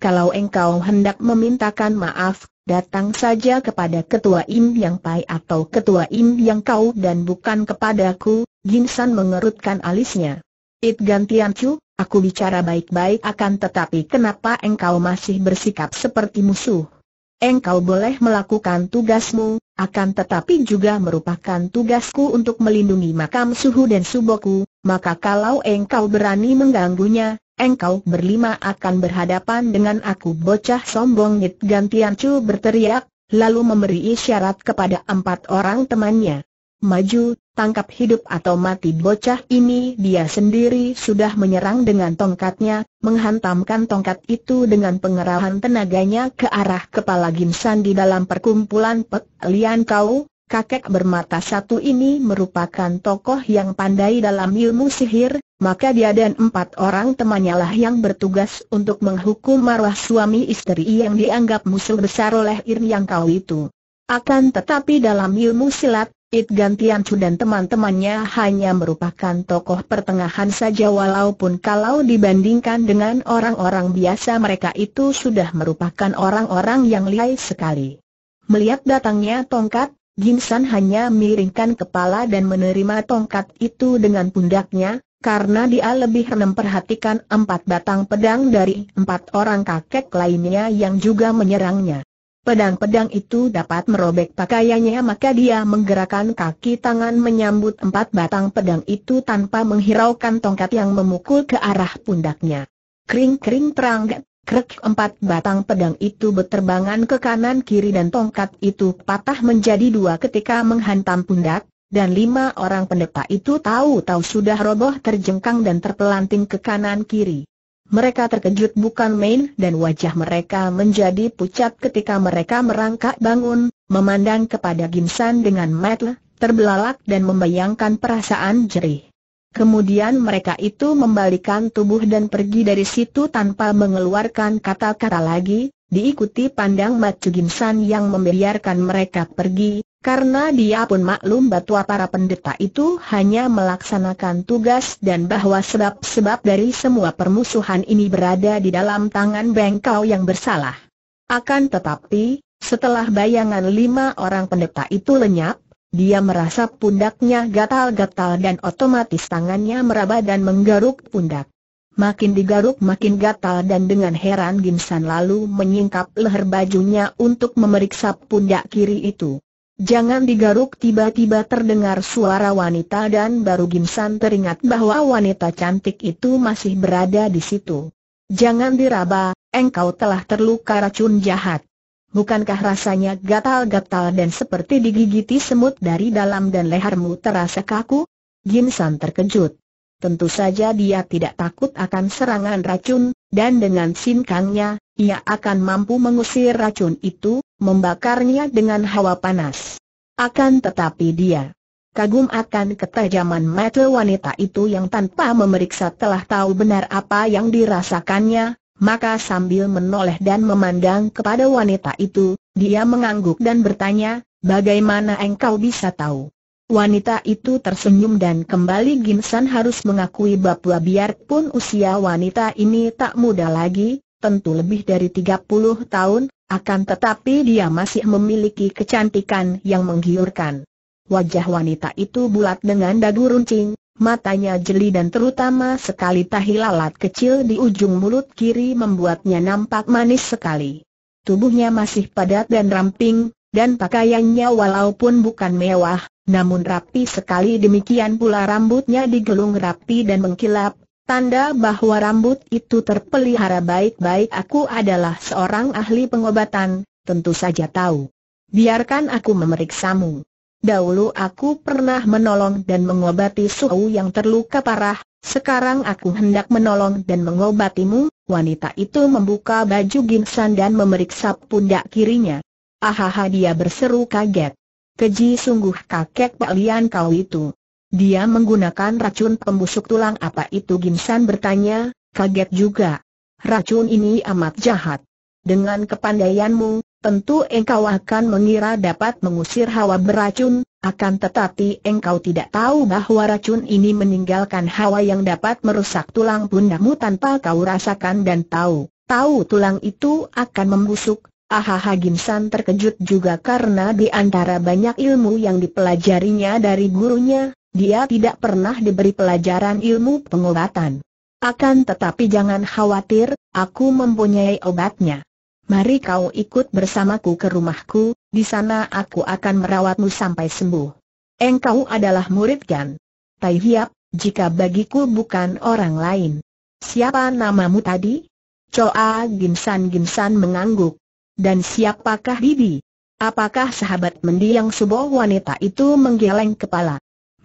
Kalau engkau hendak memintakan maaf, datang saja kepada Ketua Im Yang Pai atau Ketua Im Yang Kau dan bukan kepadaku, Ginsan mengerutkan alisnya. It Gantian Chu, aku bicara baik-baik akan tetapi kenapa engkau masih bersikap seperti musuh? Engkau boleh melakukan tugasmu, akan tetapi juga merupakan tugasku untuk melindungi makam suhu dan suboku, maka kalau engkau berani mengganggunya, engkau berlima akan berhadapan dengan aku bocah sombong Nit Gantian Chu berteriak, lalu memberi isyarat kepada empat orang temannya. Maju, tangkap hidup atau mati bocah ini dia sendiri sudah menyerang dengan tongkatnya, menghantamkan tongkat itu dengan pengerahan tenaganya ke arah kepala Ginsan di dalam perkumpulan Pek Lian Kau. Kakek bermata satu ini merupakan tokoh yang pandai dalam ilmu sihir, maka dia dan empat orang temannya lah yang bertugas untuk menghukum marwah suami istri yang dianggap musuh besar oleh Ir yang kau itu. Akan tetapi dalam ilmu silat, It Gantian Chu dan teman-temannya hanya merupakan tokoh pertengahan saja walaupun kalau dibandingkan dengan orang-orang biasa mereka itu sudah merupakan orang-orang yang lihai sekali. Melihat datangnya tongkat, Ginsan hanya miringkan kepala dan menerima tongkat itu dengan pundaknya, karena dia lebih memperhatikan empat batang pedang dari empat orang kakek lainnya yang juga menyerangnya pedang-pedang itu dapat merobek pakaiannya maka dia menggerakkan kaki tangan menyambut empat batang pedang itu tanpa menghiraukan tongkat yang memukul ke arah pundaknya. Kring-kring terang krek empat batang pedang itu berterbangan ke kanan kiri dan tongkat itu patah menjadi dua ketika menghantam pundak, dan lima orang pendeta itu tahu-tahu sudah roboh terjengkang dan terpelanting ke kanan kiri. Mereka terkejut bukan main dan wajah mereka menjadi pucat ketika mereka merangkak bangun, memandang kepada Ginsan dengan mata terbelalak dan membayangkan perasaan jerih. Kemudian mereka itu membalikan tubuh dan pergi dari situ tanpa mengeluarkan kata-kata lagi, diikuti pandang mata Ginsan yang membiarkan mereka pergi, karena dia pun maklum bahwa para pendeta itu hanya melaksanakan tugas dan bahwa sebab-sebab dari semua permusuhan ini berada di dalam tangan bengkau yang bersalah. Akan tetapi, setelah bayangan lima orang pendeta itu lenyap, dia merasa pundaknya gatal-gatal dan otomatis tangannya meraba dan menggaruk pundak. Makin digaruk makin gatal dan dengan heran Ginsan lalu menyingkap leher bajunya untuk memeriksa pundak kiri itu. Jangan digaruk tiba-tiba terdengar suara wanita dan baru Ginsan teringat bahwa wanita cantik itu masih berada di situ. Jangan diraba, engkau telah terluka racun jahat. Bukankah rasanya gatal-gatal dan seperti digigiti semut dari dalam dan lehermu terasa kaku? Ginsan terkejut. Tentu saja dia tidak takut akan serangan racun, dan dengan sinkangnya, ia akan mampu mengusir racun itu, membakarnya dengan hawa panas. Akan tetapi dia kagum akan ketajaman mata wanita itu yang tanpa memeriksa telah tahu benar apa yang dirasakannya, maka sambil menoleh dan memandang kepada wanita itu, dia mengangguk dan bertanya, bagaimana engkau bisa tahu? Wanita itu tersenyum dan kembali Ginsan harus mengakui bahwa biarpun usia wanita ini tak muda lagi, tentu lebih dari 30 tahun, akan tetapi dia masih memiliki kecantikan yang menggiurkan. Wajah wanita itu bulat dengan dagu runcing, Matanya jeli dan terutama sekali tahi lalat kecil di ujung mulut kiri membuatnya nampak manis sekali. Tubuhnya masih padat dan ramping, dan pakaiannya walaupun bukan mewah, namun rapi sekali demikian pula rambutnya digelung rapi dan mengkilap, tanda bahwa rambut itu terpelihara baik-baik aku adalah seorang ahli pengobatan, tentu saja tahu. Biarkan aku memeriksamu. Dahulu aku pernah menolong dan mengobati Suhu yang terluka parah, sekarang aku hendak menolong dan mengobatimu. Wanita itu membuka baju Ginsan dan memeriksa pundak kirinya. Ahaha dia berseru kaget. Keji sungguh kakek Lian kau itu. Dia menggunakan racun pembusuk tulang apa itu Ginsan bertanya, kaget juga. Racun ini amat jahat. Dengan kepandaianmu, tentu engkau akan mengira dapat mengusir hawa beracun, akan tetapi engkau tidak tahu bahwa racun ini meninggalkan hawa yang dapat merusak tulang pundamu tanpa kau rasakan dan tahu. Tahu tulang itu akan membusuk, Ahaha Ginsan terkejut juga karena di antara banyak ilmu yang dipelajarinya dari gurunya, dia tidak pernah diberi pelajaran ilmu pengobatan. Akan tetapi jangan khawatir, aku mempunyai obatnya. Mari kau ikut bersamaku ke rumahku, di sana aku akan merawatmu sampai sembuh. Engkau adalah murid Gan. Tai Hiap, jika bagiku bukan orang lain. Siapa namamu tadi? Choa Ginsan Ginsan mengangguk. Dan siapakah Bibi? Apakah sahabat mendiang sebuah wanita itu menggeleng kepala?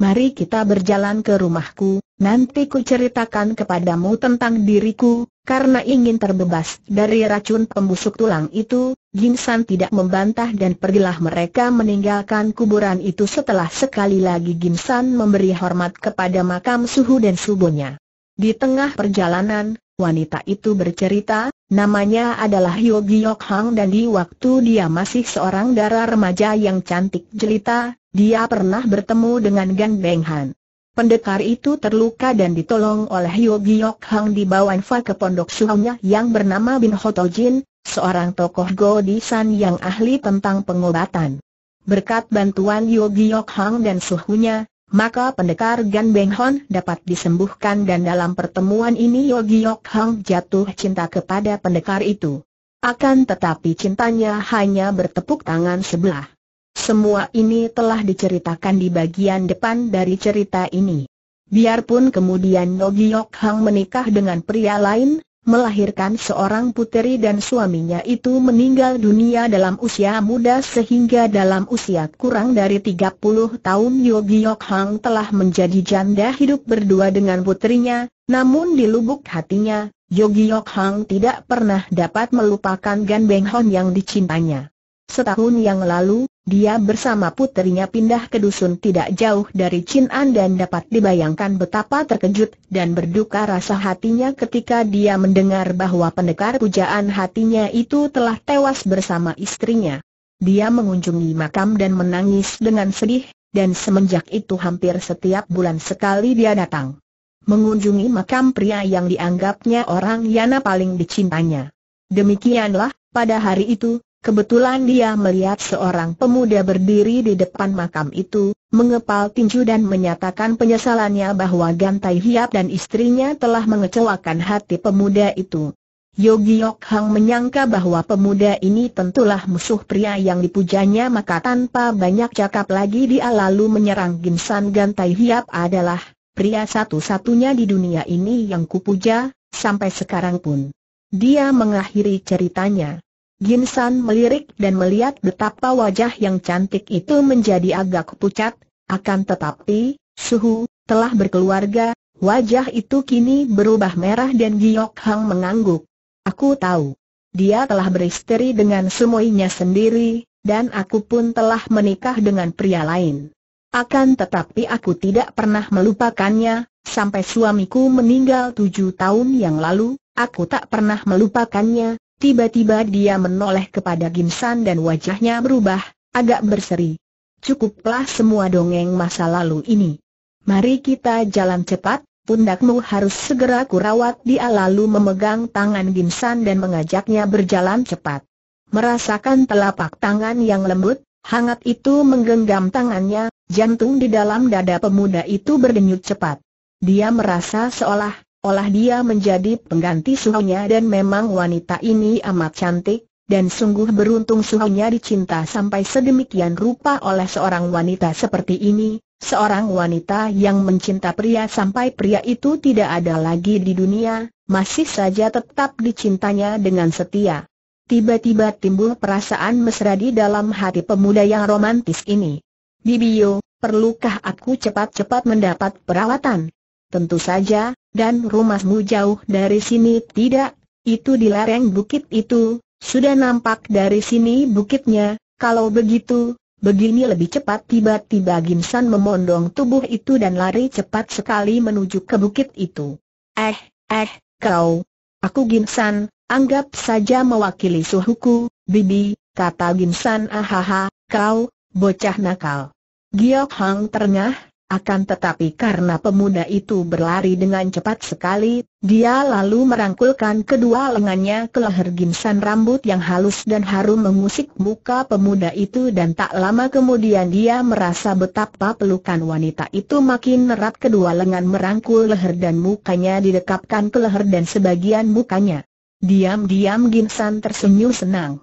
Mari kita berjalan ke rumahku, nanti ku ceritakan kepadamu tentang diriku, karena ingin terbebas dari racun pembusuk tulang itu, Ginsan tidak membantah dan pergilah mereka meninggalkan kuburan itu setelah sekali lagi Ginsan memberi hormat kepada makam suhu dan subuhnya. Di tengah perjalanan, wanita itu bercerita, namanya adalah Yogi Yok Hang dan di waktu dia masih seorang darah remaja yang cantik jelita, dia pernah bertemu dengan Gan Beng Han. Pendekar itu terluka dan ditolong oleh Yogi Yok Hang di Fa ke pondok suhunya yang bernama Bin Hotojin, seorang tokoh Godisan yang ahli tentang pengobatan. Berkat bantuan Yogi Yok Hang dan suhunya, maka pendekar Gan Beng Hon dapat disembuhkan dan dalam pertemuan ini Yogi Yok Hang jatuh cinta kepada pendekar itu. Akan tetapi cintanya hanya bertepuk tangan sebelah. Semua ini telah diceritakan di bagian depan dari cerita ini. Biarpun kemudian Nogi Yok Hang menikah dengan pria lain, melahirkan seorang puteri dan suaminya itu meninggal dunia dalam usia muda sehingga dalam usia kurang dari 30 tahun Yogi Yok Hang telah menjadi janda hidup berdua dengan puterinya, namun di lubuk hatinya, Yogi Yok Hang tidak pernah dapat melupakan Gan Beng Hon yang dicintanya. Setahun yang lalu, dia bersama puterinya pindah ke dusun tidak jauh dari Chin An dan dapat dibayangkan betapa terkejut dan berduka rasa hatinya ketika dia mendengar bahwa pendekar pujaan hatinya itu telah tewas bersama istrinya. Dia mengunjungi makam dan menangis dengan sedih, dan semenjak itu hampir setiap bulan sekali dia datang. Mengunjungi makam pria yang dianggapnya orang Yana paling dicintanya. Demikianlah, pada hari itu, Kebetulan dia melihat seorang pemuda berdiri di depan makam itu, mengepal tinju dan menyatakan penyesalannya bahwa Gantai Hiap dan istrinya telah mengecewakan hati pemuda itu. Yogi Yok Hang menyangka bahwa pemuda ini tentulah musuh pria yang dipujanya maka tanpa banyak cakap lagi dia lalu menyerang Ginsan Gantai Hiap adalah pria satu-satunya di dunia ini yang kupuja, sampai sekarang pun. Dia mengakhiri ceritanya. Ginsan melirik dan melihat betapa wajah yang cantik itu menjadi agak pucat, akan tetapi, suhu, telah berkeluarga, wajah itu kini berubah merah dan Giok Hang mengangguk. Aku tahu. Dia telah beristri dengan semuanya sendiri, dan aku pun telah menikah dengan pria lain. Akan tetapi aku tidak pernah melupakannya, sampai suamiku meninggal tujuh tahun yang lalu, aku tak pernah melupakannya. Tiba-tiba dia menoleh kepada Ginsan dan wajahnya berubah, agak berseri. Cukuplah semua dongeng masa lalu ini. Mari kita jalan cepat, pundakmu harus segera kurawat dia lalu memegang tangan Ginsan dan mengajaknya berjalan cepat. Merasakan telapak tangan yang lembut, hangat itu menggenggam tangannya, jantung di dalam dada pemuda itu berdenyut cepat. Dia merasa seolah olah dia menjadi pengganti suhunya dan memang wanita ini amat cantik, dan sungguh beruntung suhunya dicinta sampai sedemikian rupa oleh seorang wanita seperti ini, seorang wanita yang mencinta pria sampai pria itu tidak ada lagi di dunia, masih saja tetap dicintanya dengan setia. Tiba-tiba timbul perasaan mesra di dalam hati pemuda yang romantis ini. Bibio, perlukah aku cepat-cepat mendapat perawatan? Tentu saja, dan rumahmu jauh dari sini tidak, itu di lereng bukit itu, sudah nampak dari sini bukitnya, kalau begitu, begini lebih cepat. Tiba-tiba Ginsan memondong tubuh itu dan lari cepat sekali menuju ke bukit itu. Eh, eh, kau, aku Ginsan, anggap saja mewakili suhuku, Bibi, kata Ginsan ahaha, kau, bocah nakal. Giok Hang terengah, akan tetapi karena pemuda itu berlari dengan cepat sekali, dia lalu merangkulkan kedua lengannya ke leher Ginsan rambut yang halus dan harum mengusik muka pemuda itu dan tak lama kemudian dia merasa betapa pelukan wanita itu makin erat kedua lengan merangkul leher dan mukanya didekapkan ke leher dan sebagian mukanya. Diam-diam Ginsan tersenyum senang.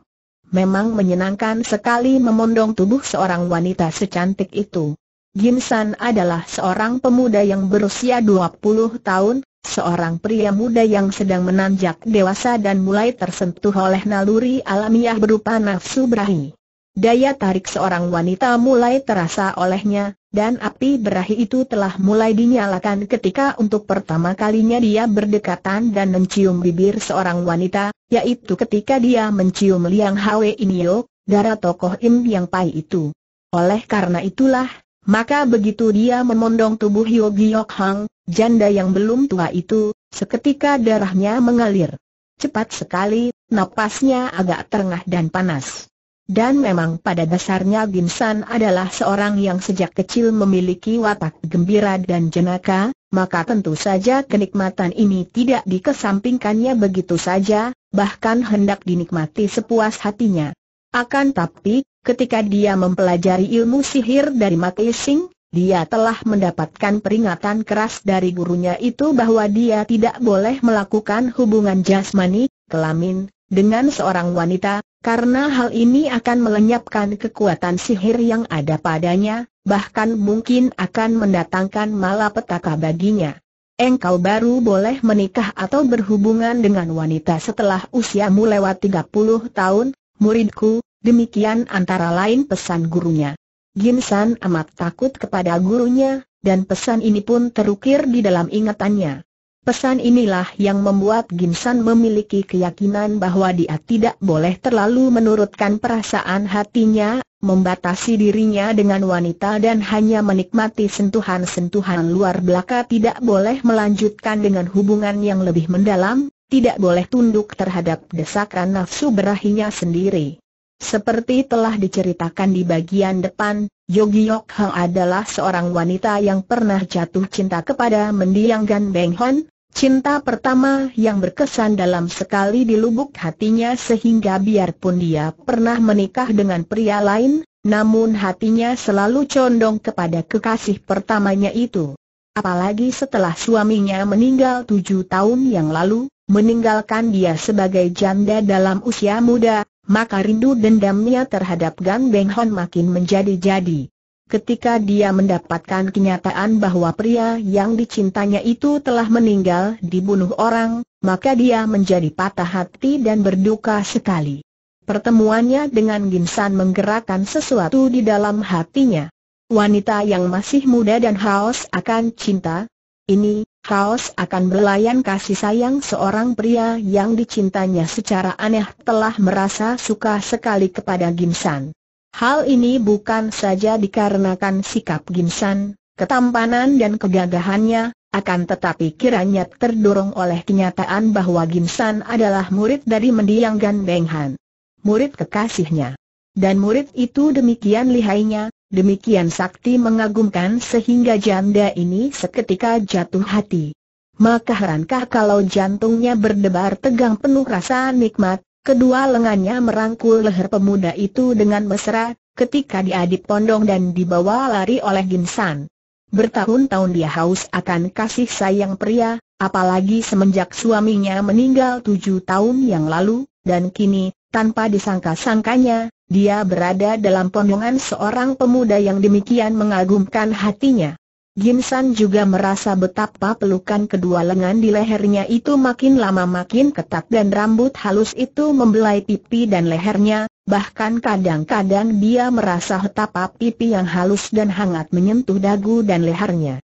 Memang menyenangkan sekali memondong tubuh seorang wanita secantik itu. Ginsan adalah seorang pemuda yang berusia 20 tahun, seorang pria muda yang sedang menanjak dewasa dan mulai tersentuh oleh naluri alamiah berupa nafsu berahi. Daya tarik seorang wanita mulai terasa olehnya, dan api berahi itu telah mulai dinyalakan ketika untuk pertama kalinya dia berdekatan dan mencium bibir seorang wanita, yaitu ketika dia mencium Liang Hwe Inyo, darah tokoh Im Yang Pai itu. Oleh karena itulah, maka begitu dia memondong tubuh Yogi Yok Hang, janda yang belum tua itu, seketika darahnya mengalir. Cepat sekali, napasnya agak terengah dan panas. Dan memang pada dasarnya Ginsan adalah seorang yang sejak kecil memiliki watak gembira dan jenaka, maka tentu saja kenikmatan ini tidak dikesampingkannya begitu saja, bahkan hendak dinikmati sepuas hatinya. Akan tapi, ketika dia mempelajari ilmu sihir dari Mate Sing, dia telah mendapatkan peringatan keras dari gurunya itu bahwa dia tidak boleh melakukan hubungan jasmani, kelamin, dengan seorang wanita, karena hal ini akan melenyapkan kekuatan sihir yang ada padanya, bahkan mungkin akan mendatangkan malapetaka baginya. Engkau baru boleh menikah atau berhubungan dengan wanita setelah usiamu lewat 30 tahun, muridku, demikian antara lain pesan gurunya. Ginsan amat takut kepada gurunya, dan pesan ini pun terukir di dalam ingatannya. Pesan inilah yang membuat Ginsan memiliki keyakinan bahwa dia tidak boleh terlalu menurutkan perasaan hatinya, membatasi dirinya dengan wanita dan hanya menikmati sentuhan-sentuhan luar belaka tidak boleh melanjutkan dengan hubungan yang lebih mendalam, tidak boleh tunduk terhadap desakan nafsu berahinya sendiri. Seperti telah diceritakan di bagian depan, Yogi Yok Hang adalah seorang wanita yang pernah jatuh cinta kepada mendiang Gan Beng Hon, cinta pertama yang berkesan dalam sekali di lubuk hatinya sehingga biarpun dia pernah menikah dengan pria lain, namun hatinya selalu condong kepada kekasih pertamanya itu. Apalagi setelah suaminya meninggal tujuh tahun yang lalu, meninggalkan dia sebagai janda dalam usia muda, maka rindu dendamnya terhadap Gang Beng Hon makin menjadi-jadi. Ketika dia mendapatkan kenyataan bahwa pria yang dicintanya itu telah meninggal dibunuh orang, maka dia menjadi patah hati dan berduka sekali. Pertemuannya dengan Ginsan menggerakkan sesuatu di dalam hatinya. Wanita yang masih muda dan haus akan cinta, ini, haus akan belayan kasih sayang seorang pria yang dicintanya secara aneh telah merasa suka sekali kepada Ginsan. Hal ini bukan saja dikarenakan sikap Ginsan, ketampanan dan kegagahannya, akan tetapi kiranya terdorong oleh kenyataan bahwa Ginsan adalah murid dari mendiang Gan Beng Han. Murid kekasihnya. Dan murid itu demikian lihainya, demikian sakti mengagumkan sehingga janda ini seketika jatuh hati. Maka herankah kalau jantungnya berdebar tegang penuh rasa nikmat, kedua lengannya merangkul leher pemuda itu dengan mesra, ketika dia dipondong dan dibawa lari oleh Ginsan. Bertahun-tahun dia haus akan kasih sayang pria, apalagi semenjak suaminya meninggal tujuh tahun yang lalu, dan kini, tanpa disangka-sangkanya, dia berada dalam pondongan seorang pemuda yang demikian mengagumkan hatinya. Ginsan juga merasa betapa pelukan kedua lengan di lehernya itu makin lama makin ketat dan rambut halus itu membelai pipi dan lehernya, bahkan kadang-kadang dia merasa hetapa pipi yang halus dan hangat menyentuh dagu dan lehernya.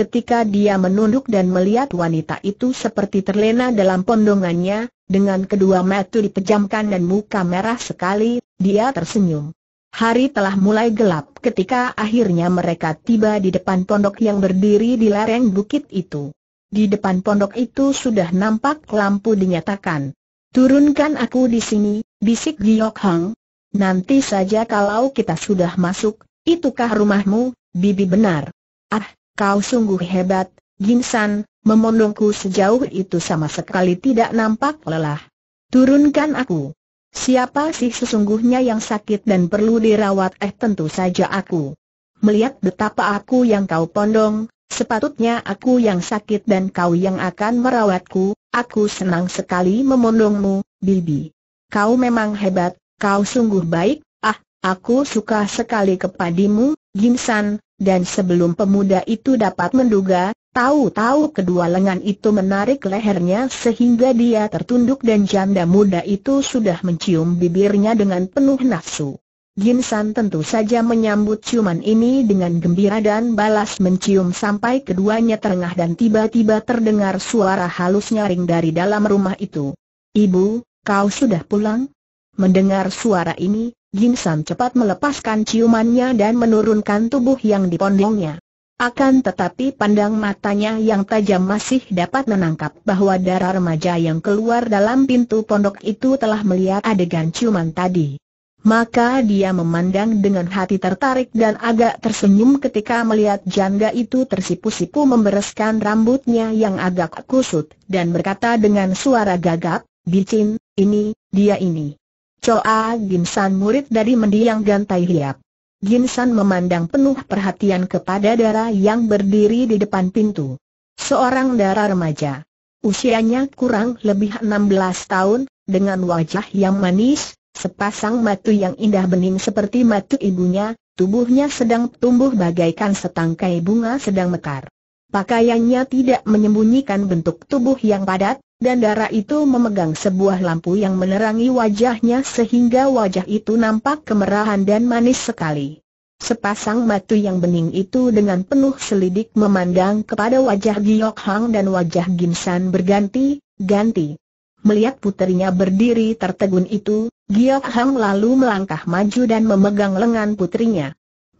Ketika dia menunduk dan melihat wanita itu seperti terlena dalam pondongannya, dengan kedua mata dipejamkan dan muka merah sekali, dia tersenyum. Hari telah mulai gelap ketika akhirnya mereka tiba di depan pondok yang berdiri di lereng bukit itu. Di depan pondok itu sudah nampak lampu dinyatakan. Turunkan aku di sini, bisik Giok Hang. Nanti saja kalau kita sudah masuk, itukah rumahmu, bibi benar. Ah, kau sungguh hebat, Ginsan, memondongku sejauh itu sama sekali tidak nampak lelah. Turunkan aku. Siapa sih sesungguhnya yang sakit dan perlu dirawat? Eh tentu saja aku. Melihat betapa aku yang kau pondong, sepatutnya aku yang sakit dan kau yang akan merawatku, Aku senang sekali memondongmu, Bibi. Kau memang hebat, kau sungguh baik, ah, aku suka sekali kepadimu, Ginsan, dan sebelum pemuda itu dapat menduga, tahu-tahu kedua lengan itu menarik lehernya sehingga dia tertunduk dan janda muda itu sudah mencium bibirnya dengan penuh nafsu. Ginsan tentu saja menyambut ciuman ini dengan gembira dan balas mencium sampai keduanya terengah dan tiba-tiba terdengar suara halus nyaring dari dalam rumah itu. Ibu, kau sudah pulang? Mendengar suara ini, Ginsan cepat melepaskan ciumannya dan menurunkan tubuh yang dipondongnya. Akan tetapi pandang matanya yang tajam masih dapat menangkap bahwa darah remaja yang keluar dalam pintu pondok itu telah melihat adegan ciuman tadi. Maka dia memandang dengan hati tertarik dan agak tersenyum ketika melihat janda itu tersipu-sipu membereskan rambutnya yang agak kusut, dan berkata dengan suara gagap, Bicin, ini, dia ini. Choa Ginsan murid dari mendiang Gantai Hiap. Ginsan memandang penuh perhatian kepada darah yang berdiri di depan pintu. Seorang darah remaja. Usianya kurang lebih 16 tahun, dengan wajah yang manis, Sepasang matu yang indah bening seperti matu ibunya, tubuhnya sedang tumbuh bagaikan setangkai bunga sedang mekar. Pakaiannya tidak menyembunyikan bentuk tubuh yang padat, dan darah itu memegang sebuah lampu yang menerangi wajahnya sehingga wajah itu nampak kemerahan dan manis sekali. Sepasang matu yang bening itu dengan penuh selidik memandang kepada wajah Giok Hang dan wajah Ginsan berganti-ganti. Melihat puterinya berdiri tertegun itu, Giok Hang lalu melangkah maju dan memegang lengan putrinya.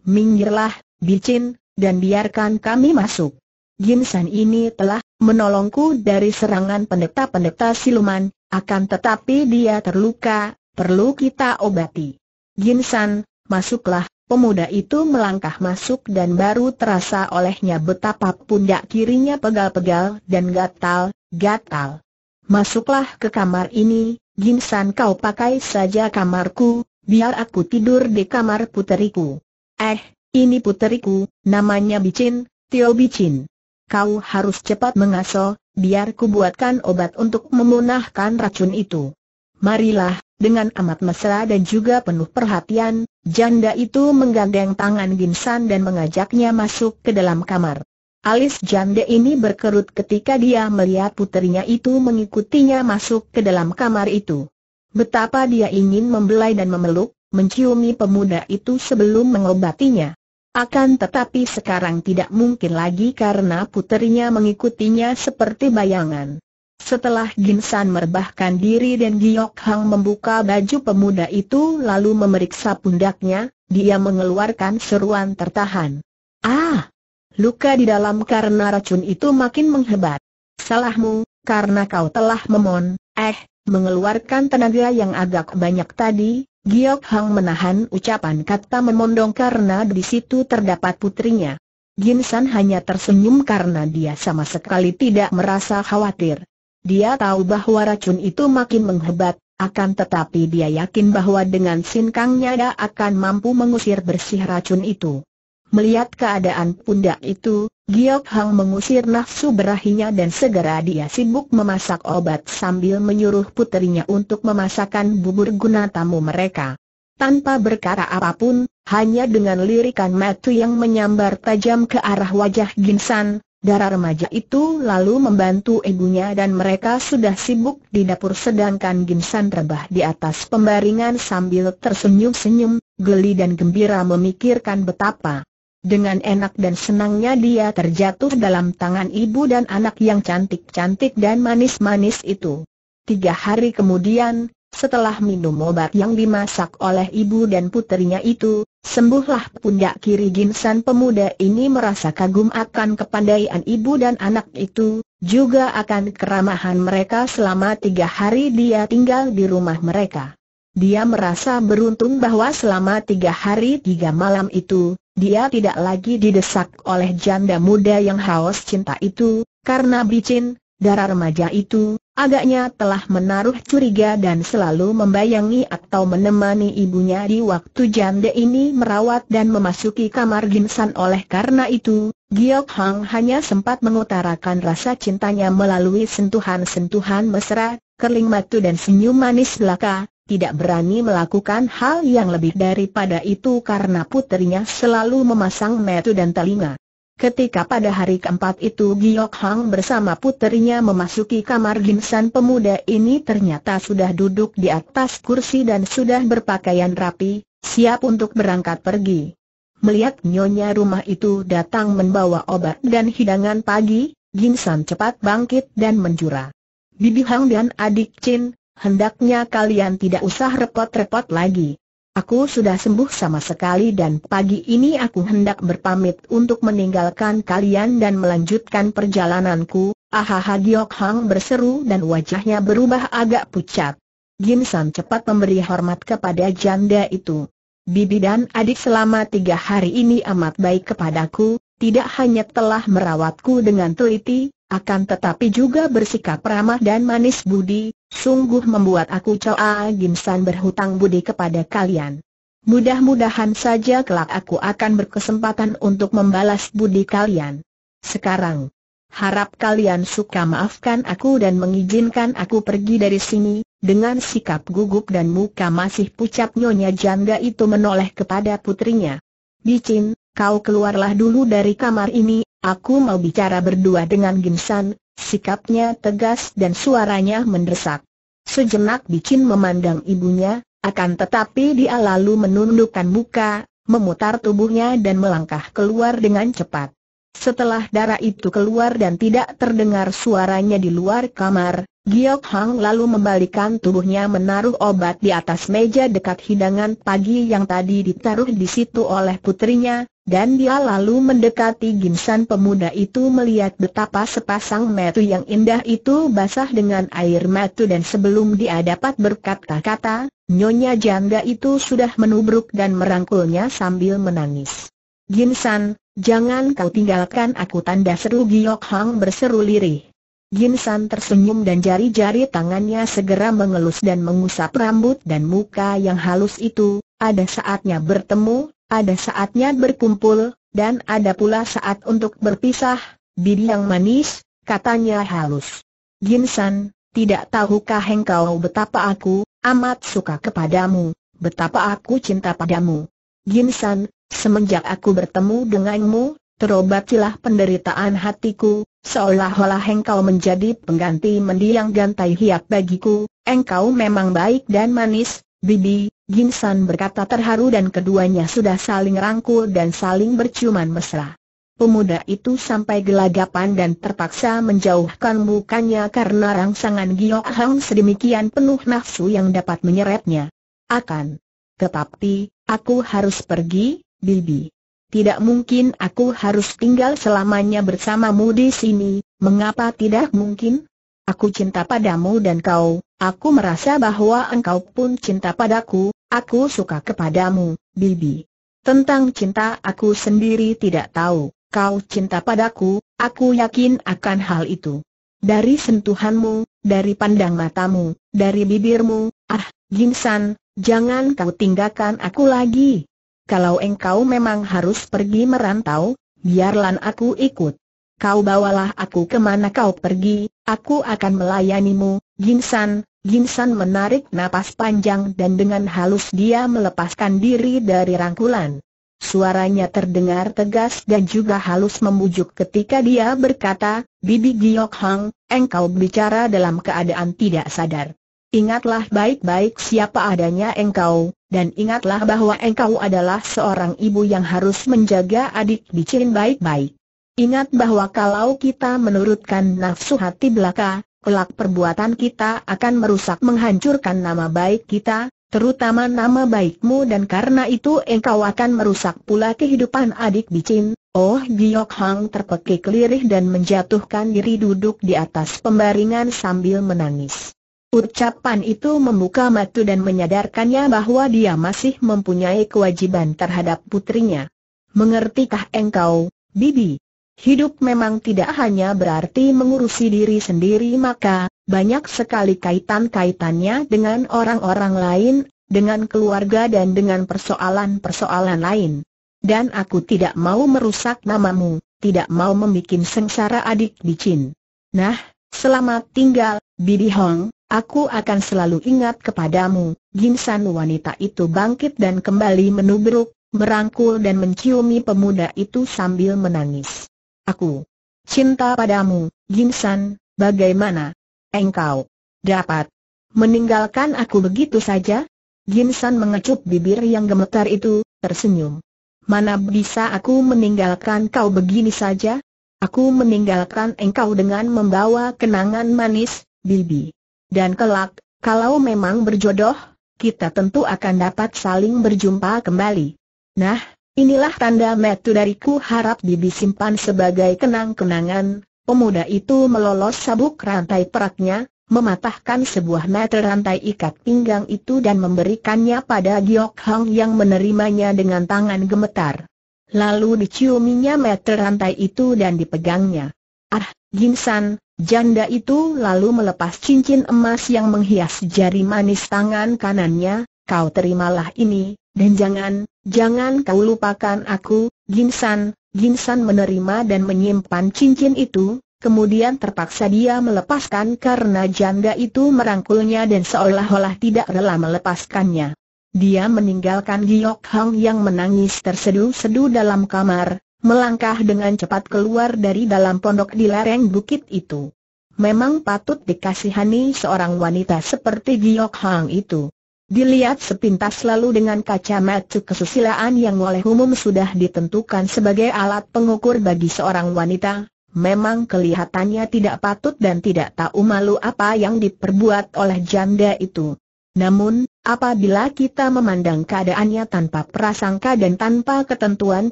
Minggirlah, bicin, dan biarkan kami masuk. Ginsan ini telah menolongku dari serangan pendeta-pendeta siluman, akan tetapi dia terluka, perlu kita obati. Ginsan, masuklah, pemuda itu melangkah masuk dan baru terasa olehnya betapa pundak kirinya pegal-pegal dan gatal, gatal. Masuklah ke kamar ini, Ginsan kau pakai saja kamarku, biar aku tidur di kamar puteriku. Eh, ini puteriku, namanya Bicin, Tio Bicin. Kau harus cepat mengasuh, biar ku buatkan obat untuk memunahkan racun itu. Marilah, dengan amat mesra dan juga penuh perhatian, janda itu menggandeng tangan Ginsan dan mengajaknya masuk ke dalam kamar. Alis janda ini berkerut ketika dia melihat puterinya itu mengikutinya masuk ke dalam kamar itu. Betapa dia ingin membelai dan memeluk, menciumi pemuda itu sebelum mengobatinya. Akan tetapi sekarang tidak mungkin lagi karena puterinya mengikutinya seperti bayangan. Setelah Ginsan merebahkan diri dan Giok Hang membuka baju pemuda itu lalu memeriksa pundaknya, dia mengeluarkan seruan tertahan. Ah! Luka di dalam karena racun itu makin menghebat. Salahmu, karena kau telah memon, eh, mengeluarkan tenaga yang agak banyak tadi, Giok Hang menahan ucapan kata memondong karena di situ terdapat putrinya. Ginsan hanya tersenyum karena dia sama sekali tidak merasa khawatir. Dia tahu bahwa racun itu makin menghebat, akan tetapi dia yakin bahwa dengan sinkangnya dia akan mampu mengusir bersih racun itu. Melihat keadaan pundak itu, Giok Hang mengusir nafsu berahinya dan segera dia sibuk memasak obat sambil menyuruh puterinya untuk memasakkan bubur guna tamu mereka. Tanpa berkata apa pun, hanya dengan lirikan mata yang menyambar tajam ke arah wajah Ginsan, darah remaja itu lalu membantu ibunya dan mereka sudah sibuk di dapur sedangkan Ginsan rebah di atas pembaringan sambil tersenyum-senyum, geli dan gembira memikirkan betapa dengan enak dan senangnya dia terjatuh dalam tangan ibu dan anak yang cantik-cantik dan manis-manis itu. Tiga hari kemudian, setelah minum obat yang dimasak oleh ibu dan puterinya itu, sembuhlah pundak kiri Ginsan pemuda ini merasa kagum akan kepandaian ibu dan anak itu, juga akan keramahan mereka selama tiga hari dia tinggal di rumah mereka. Dia merasa beruntung bahwa selama tiga hari tiga malam itu, dia tidak lagi didesak oleh janda muda yang haus cinta itu, karena bicin, darah remaja itu, agaknya telah menaruh curiga dan selalu membayangi atau menemani ibunya di waktu janda ini merawat dan memasuki kamar Ginsan oleh karena itu, Giok Hang hanya sempat mengutarakan rasa cintanya melalui sentuhan-sentuhan mesra, kerling matu dan senyum manis belaka, tidak berani melakukan hal yang lebih daripada itu karena puterinya selalu memasang metu dan telinga. Ketika pada hari keempat itu Giok Hang bersama puterinya memasuki kamar Ginsan pemuda ini ternyata sudah duduk di atas kursi dan sudah berpakaian rapi, siap untuk berangkat pergi. Melihat nyonya rumah itu datang membawa obat dan hidangan pagi, Ginsan cepat bangkit dan menjura. Bibi Hang dan adik Chin, hendaknya kalian tidak usah repot-repot lagi. Aku sudah sembuh sama sekali dan pagi ini aku hendak berpamit untuk meninggalkan kalian dan melanjutkan perjalananku. Ahaha Giok Hang berseru dan wajahnya berubah agak pucat. Ginsan cepat memberi hormat kepada janda itu. Bibi dan adik selama tiga hari ini amat baik kepadaku, tidak hanya telah merawatku dengan teliti, akan tetapi juga bersikap ramah dan manis budi, sungguh membuat aku Choa Gimsan berhutang budi kepada kalian. Mudah-mudahan saja kelak aku akan berkesempatan untuk membalas budi kalian. Sekarang, harap kalian suka maafkan aku dan mengizinkan aku pergi dari sini, dengan sikap gugup dan muka masih pucat nyonya janda itu menoleh kepada putrinya. Bicin, kau keluarlah dulu dari kamar ini, Aku mau bicara berdua dengan Ginsan, sikapnya tegas dan suaranya mendesak. Sejenak Bicin memandang ibunya, akan tetapi dia lalu menundukkan muka, memutar tubuhnya dan melangkah keluar dengan cepat. Setelah darah itu keluar dan tidak terdengar suaranya di luar kamar, Giok Hang lalu membalikan tubuhnya menaruh obat di atas meja dekat hidangan pagi yang tadi ditaruh di situ oleh putrinya, dan dia lalu mendekati Ginsan pemuda itu melihat betapa sepasang metu yang indah itu basah dengan air metu dan sebelum dia dapat berkata-kata, nyonya janda itu sudah menubruk dan merangkulnya sambil menangis. Ginsan, jangan kau tinggalkan aku tanda seru Giok Hang berseru lirih. Ginsan tersenyum dan jari-jari tangannya segera mengelus dan mengusap rambut dan muka yang halus itu, ada saatnya bertemu, ada saatnya berkumpul, dan ada pula saat untuk berpisah, bibi yang manis, katanya halus. Ginsan, tidak tahukah engkau betapa aku, amat suka kepadamu, betapa aku cinta padamu. Ginsan, semenjak aku bertemu denganmu, terobatilah penderitaan hatiku, seolah-olah engkau menjadi pengganti mendiang gantai hiap bagiku, engkau memang baik dan manis, bibi, Ginsan berkata terharu dan keduanya sudah saling rangkul dan saling berciuman mesra. Pemuda itu sampai gelagapan dan terpaksa menjauhkan mukanya karena rangsangan Giok Hang sedemikian penuh nafsu yang dapat menyeretnya. Akan. Tetapi, aku harus pergi, Bibi. tidak mungkin aku harus tinggal selamanya bersamamu di sini, mengapa tidak mungkin? Aku cinta padamu dan kau, aku merasa bahwa engkau pun cinta padaku, aku suka kepadamu, Bibi. Tentang cinta aku sendiri tidak tahu, kau cinta padaku, aku yakin akan hal itu. Dari sentuhanmu, dari pandang matamu, dari bibirmu, ah, Ginsan, jangan kau tinggalkan aku lagi. Kalau engkau memang harus pergi merantau, biarlah aku ikut. Kau bawalah aku ke mana kau pergi, aku akan melayanimu, Ginsan. Ginsan menarik napas panjang dan dengan halus dia melepaskan diri dari rangkulan. Suaranya terdengar tegas dan juga halus memujuk ketika dia berkata, Bibi Giok Hang, engkau bicara dalam keadaan tidak sadar. Ingatlah baik-baik siapa adanya engkau, dan ingatlah bahwa engkau adalah seorang ibu yang harus menjaga adik bicin baik-baik. Ingat bahwa kalau kita menurutkan nafsu hati belaka, kelak perbuatan kita akan merusak menghancurkan nama baik kita, terutama nama baikmu dan karena itu engkau akan merusak pula kehidupan adik bicin. Oh Giok Hang terpekik lirih dan menjatuhkan diri duduk di atas pembaringan sambil menangis. Ucapan itu membuka mata dan menyadarkannya bahwa dia masih mempunyai kewajiban terhadap putrinya. Mengertikah engkau, Bibi? Hidup memang tidak hanya berarti mengurusi diri sendiri maka, banyak sekali kaitan-kaitannya dengan orang-orang lain, dengan keluarga dan dengan persoalan-persoalan lain. Dan aku tidak mau merusak namamu, tidak mau membuat sengsara adik bicin. Nah, selamat tinggal, Bibi Hong, aku akan selalu ingat kepadamu. Ginsan wanita itu bangkit dan kembali menubruk, merangkul dan menciumi pemuda itu sambil menangis. Aku cinta padamu, Ginsan, bagaimana? Engkau dapat meninggalkan aku begitu saja? Ginsan mengecup bibir yang gemetar itu, tersenyum. Mana bisa aku meninggalkan kau begini saja? Aku meninggalkan engkau dengan membawa kenangan manis, Bibi. Dan kelak, kalau memang berjodoh, kita tentu akan dapat saling berjumpa kembali. Nah, inilah tanda metu dariku harap Bibi simpan sebagai kenang-kenangan, Pemuda itu melolos sabuk rantai peraknya, mematahkan sebuah meter rantai ikat pinggang itu dan memberikannya pada Giok Hang yang menerimanya dengan tangan gemetar. Lalu diciuminya meter rantai itu dan dipegangnya. Ah, Ginsan, janda itu lalu melepas cincin emas yang menghias jari manis tangan kanannya, kau terimalah ini, dan jangan, jangan kau lupakan aku, Ginsan, Ginsan menerima dan menyimpan cincin itu, kemudian terpaksa dia melepaskan karena janda itu merangkulnya dan seolah-olah tidak rela melepaskannya. Dia meninggalkan Giok Hang yang menangis terseduh-seduh dalam kamar, melangkah dengan cepat keluar dari dalam pondok di lereng bukit itu. Memang patut dikasihani seorang wanita seperti Giok Hang itu. Dilihat sepintas lalu dengan kacamata kesusilaan yang oleh umum sudah ditentukan sebagai alat pengukur bagi seorang wanita, memang kelihatannya tidak patut dan tidak tahu malu apa yang diperbuat oleh janda itu. Namun, apabila kita memandang keadaannya tanpa prasangka dan tanpa ketentuan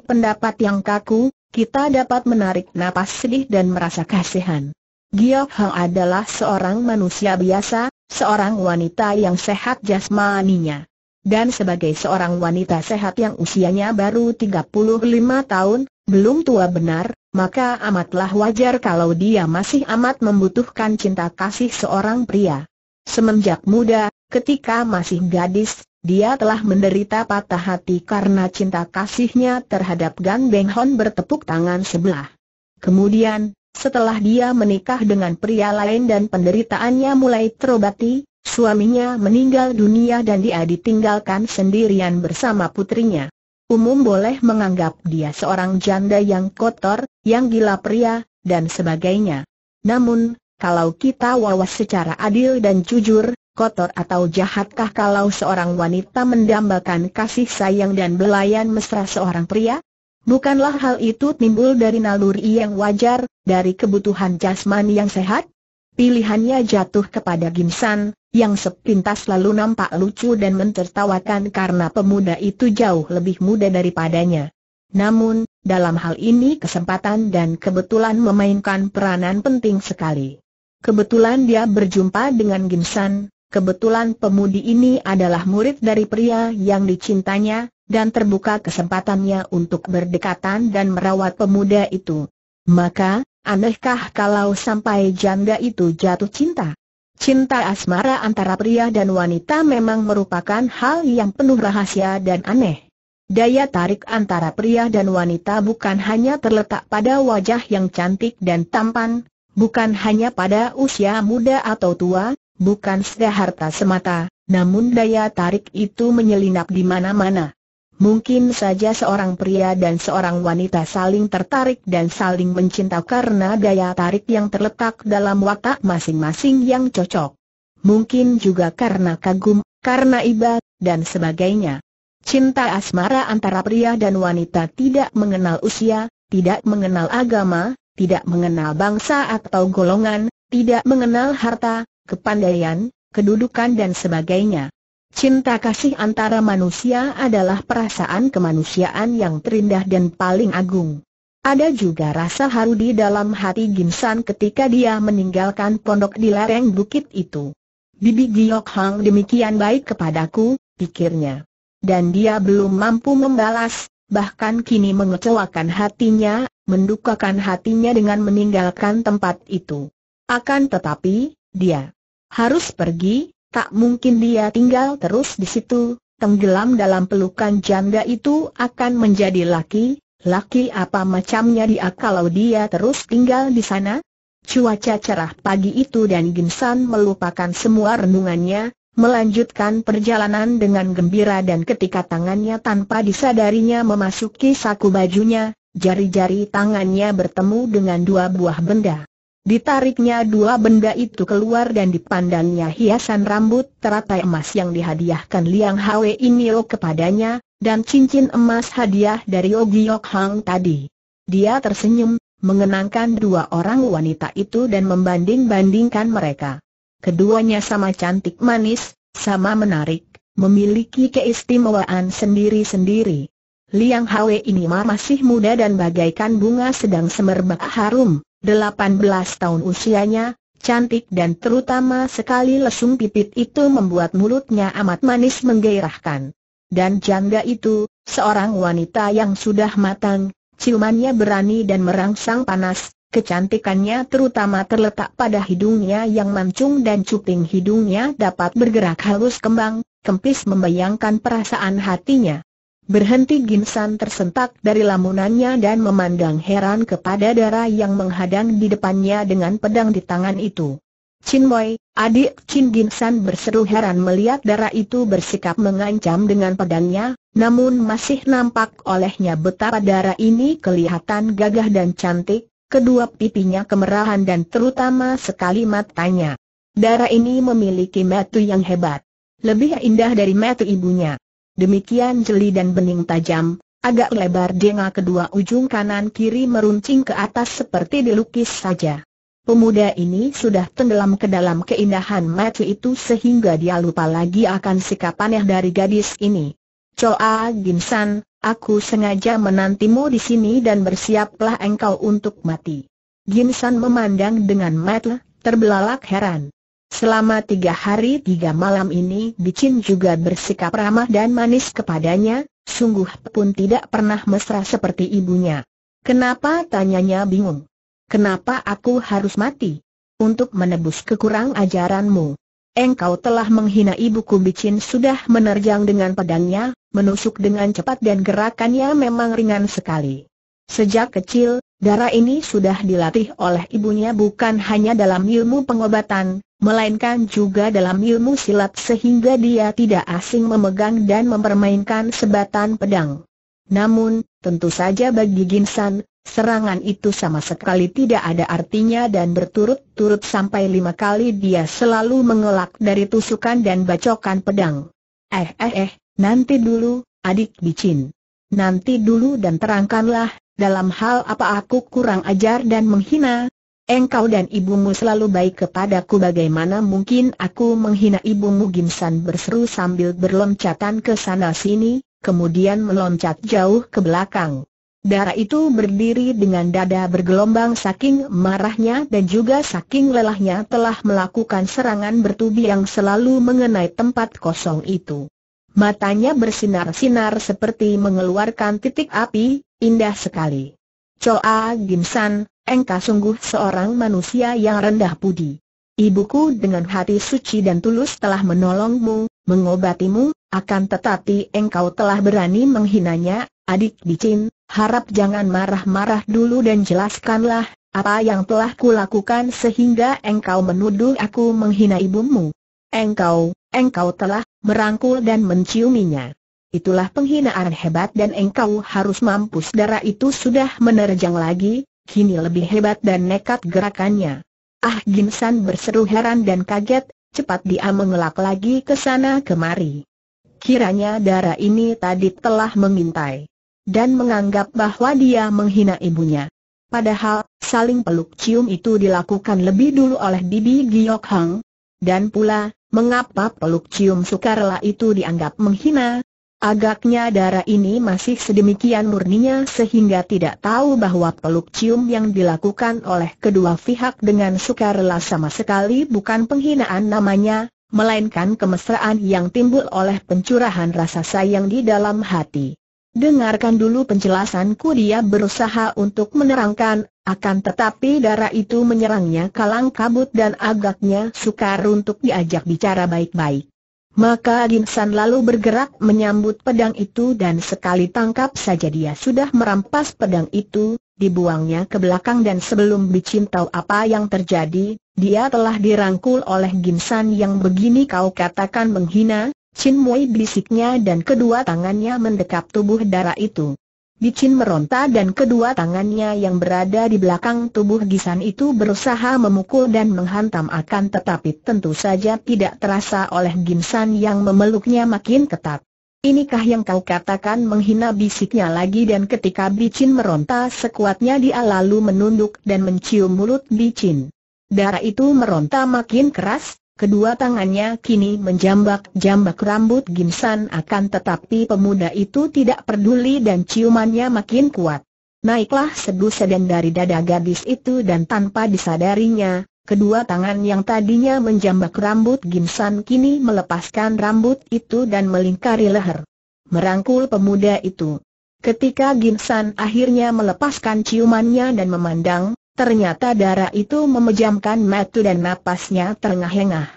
pendapat yang kaku, kita dapat menarik napas sedih dan merasa kasihan. Giok Hang adalah seorang manusia biasa, seorang wanita yang sehat jasmaninya. Dan sebagai seorang wanita sehat yang usianya baru 35 tahun, belum tua benar, maka amatlah wajar kalau dia masih amat membutuhkan cinta kasih seorang pria. Semenjak muda, ketika masih gadis, dia telah menderita patah hati karena cinta kasihnya terhadap Gan Beng Hon bertepuk tangan sebelah. Kemudian, setelah dia menikah dengan pria lain dan penderitaannya mulai terobati, suaminya meninggal dunia dan dia ditinggalkan sendirian bersama putrinya. Umum boleh menganggap dia seorang janda yang kotor, yang gila pria, dan sebagainya. Namun, kalau kita wawas secara adil dan jujur, kotor atau jahatkah kalau seorang wanita mendambakan kasih sayang dan belayan mesra seorang pria? Bukanlah hal itu timbul dari naluri yang wajar, dari kebutuhan jasmani yang sehat? Pilihannya jatuh kepada Ginsan, yang sepintas lalu nampak lucu dan mentertawakan karena pemuda itu jauh lebih muda daripadanya. Namun, dalam hal ini kesempatan dan kebetulan memainkan peranan penting sekali. Kebetulan dia berjumpa dengan Ginsan, kebetulan pemudi ini adalah murid dari pria yang dicintanya, dan terbuka kesempatannya untuk berdekatan dan merawat pemuda itu. Maka, anehkah kalau sampai janda itu jatuh cinta? Cinta asmara antara pria dan wanita memang merupakan hal yang penuh rahasia dan aneh. Daya tarik antara pria dan wanita bukan hanya terletak pada wajah yang cantik dan tampan, bukan hanya pada usia muda atau tua, bukan harta semata, namun daya tarik itu menyelinap di mana-mana. Mungkin saja seorang pria dan seorang wanita saling tertarik dan saling mencinta karena daya tarik yang terletak dalam watak masing-masing yang cocok. Mungkin juga karena kagum, karena iba, dan sebagainya. Cinta asmara antara pria dan wanita tidak mengenal usia, tidak mengenal agama, tidak mengenal bangsa atau golongan, tidak mengenal harta, kepandaian, kedudukan dan sebagainya. Cinta kasih antara manusia adalah perasaan kemanusiaan yang terindah dan paling agung. Ada juga rasa haru di dalam hati Ginsan ketika dia meninggalkan pondok di lereng bukit itu. Bibi Giok Hang demikian baik kepadaku, pikirnya dan dia belum mampu membalas, bahkan kini mengecewakan hatinya, mendukakan hatinya dengan meninggalkan tempat itu. Akan tetapi, dia harus pergi, tak mungkin dia tinggal terus di situ, tenggelam dalam pelukan janda itu akan menjadi laki, laki apa macamnya dia kalau dia terus tinggal di sana? Cuaca cerah pagi itu dan Ginsan melupakan semua renungannya, melanjutkan perjalanan dengan gembira dan ketika tangannya tanpa disadarinya memasuki saku bajunya, jari-jari tangannya bertemu dengan dua buah benda. Ditariknya dua benda itu keluar dan dipandangnya hiasan rambut teratai emas yang dihadiahkan Liang Hwe Inio kepadanya, dan cincin emas hadiah dari Ogiok Hang tadi. Dia tersenyum, mengenangkan dua orang wanita itu dan membanding-bandingkan mereka. Keduanya sama cantik manis, sama menarik, memiliki keistimewaan sendiri-sendiri. Liang Hwe ini masih muda dan bagaikan bunga sedang semerbak harum, 18 tahun usianya, cantik dan terutama sekali lesung pipit itu membuat mulutnya amat manis menggairahkan. Dan janda itu, seorang wanita yang sudah matang, ciumannya berani dan merangsang panas, Kecantikannya terutama terletak pada hidungnya yang mancung dan cuping hidungnya dapat bergerak halus kembang, kempis membayangkan perasaan hatinya. Berhenti Ginsan tersentak dari lamunannya dan memandang heran kepada darah yang menghadang di depannya dengan pedang di tangan itu. Chin Boy, adik Chin Ginsan berseru heran melihat darah itu bersikap mengancam dengan pedangnya, namun masih nampak olehnya betapa darah ini kelihatan gagah dan cantik, kedua pipinya kemerahan dan terutama sekali matanya. Darah ini memiliki mata yang hebat. Lebih indah dari mata ibunya. Demikian jeli dan bening tajam, agak lebar denga kedua ujung kanan kiri meruncing ke atas seperti dilukis saja. Pemuda ini sudah tenggelam ke dalam keindahan mata itu sehingga dia lupa lagi akan sikap aneh dari gadis ini. Choa Ginsan, Aku sengaja menantimu di sini dan bersiaplah engkau untuk mati. Ginsan memandang dengan mata, terbelalak heran. Selama tiga hari tiga malam ini Bicin juga bersikap ramah dan manis kepadanya, sungguh pun tidak pernah mesra seperti ibunya. Kenapa tanyanya bingung? Kenapa aku harus mati? Untuk menebus kekurang ajaranmu. Engkau telah menghina ibuku Bicin sudah menerjang dengan pedangnya, menusuk dengan cepat dan gerakannya memang ringan sekali. Sejak kecil, darah ini sudah dilatih oleh ibunya bukan hanya dalam ilmu pengobatan, melainkan juga dalam ilmu silat sehingga dia tidak asing memegang dan mempermainkan sebatan pedang. Namun, tentu saja bagi Ginsan, serangan itu sama sekali tidak ada artinya dan berturut-turut sampai lima kali dia selalu mengelak dari tusukan dan bacokan pedang. Eh eh eh, Nanti dulu, adik bicin. Nanti dulu dan terangkanlah, dalam hal apa aku kurang ajar dan menghina. Engkau dan ibumu selalu baik kepadaku bagaimana mungkin aku menghina ibumu Ginsan berseru sambil berloncatan ke sana sini, kemudian meloncat jauh ke belakang. Darah itu berdiri dengan dada bergelombang saking marahnya dan juga saking lelahnya telah melakukan serangan bertubi yang selalu mengenai tempat kosong itu. Matanya bersinar-sinar seperti mengeluarkan titik api, indah sekali. Choa Gimsan, engkau sungguh seorang manusia yang rendah budi. Ibuku dengan hati suci dan tulus telah menolongmu, mengobatimu, akan tetapi engkau telah berani menghinanya, adik Bicin, harap jangan marah-marah dulu dan jelaskanlah, apa yang telah kulakukan sehingga engkau menuduh aku menghina ibumu. Engkau, engkau telah merangkul dan menciuminya. Itulah penghinaan hebat dan engkau harus mampus darah itu sudah menerjang lagi, kini lebih hebat dan nekat gerakannya. Ah Ginsan berseru heran dan kaget, cepat dia mengelak lagi ke sana kemari. Kiranya darah ini tadi telah mengintai dan menganggap bahwa dia menghina ibunya. Padahal, saling peluk cium itu dilakukan lebih dulu oleh Bibi Giok Hang. Dan pula, mengapa peluk cium sukarela itu dianggap menghina? Agaknya darah ini masih sedemikian murninya sehingga tidak tahu bahwa peluk cium yang dilakukan oleh kedua pihak dengan sukarela sama sekali bukan penghinaan namanya, melainkan kemesraan yang timbul oleh pencurahan rasa sayang di dalam hati. Dengarkan dulu penjelasanku dia berusaha untuk menerangkan, akan tetapi darah itu menyerangnya kalang kabut dan agaknya sukar untuk diajak bicara baik-baik. Maka Ginsan lalu bergerak menyambut pedang itu dan sekali tangkap saja dia sudah merampas pedang itu, dibuangnya ke belakang dan sebelum Bicin tahu apa yang terjadi, dia telah dirangkul oleh Ginsan yang begini kau katakan menghina, Chin Mui bisiknya dan kedua tangannya mendekap tubuh darah itu. Bicin meronta dan kedua tangannya yang berada di belakang tubuh Gisan itu berusaha memukul dan menghantam akan tetapi tentu saja tidak terasa oleh Ginsan yang memeluknya makin ketat. Inikah yang kau katakan menghina bisiknya lagi dan ketika Bicin meronta sekuatnya dia lalu menunduk dan mencium mulut Bicin. Darah itu meronta makin keras, Kedua tangannya kini menjambak-jambak rambut Ginsan akan tetapi pemuda itu tidak peduli dan ciumannya makin kuat. Naiklah sedu seden dari dada gadis itu dan tanpa disadarinya, kedua tangan yang tadinya menjambak rambut Ginsan kini melepaskan rambut itu dan melingkari leher. Merangkul pemuda itu. Ketika Ginsan akhirnya melepaskan ciumannya dan memandang, Ternyata darah itu memejamkan mata dan napasnya terengah-engah.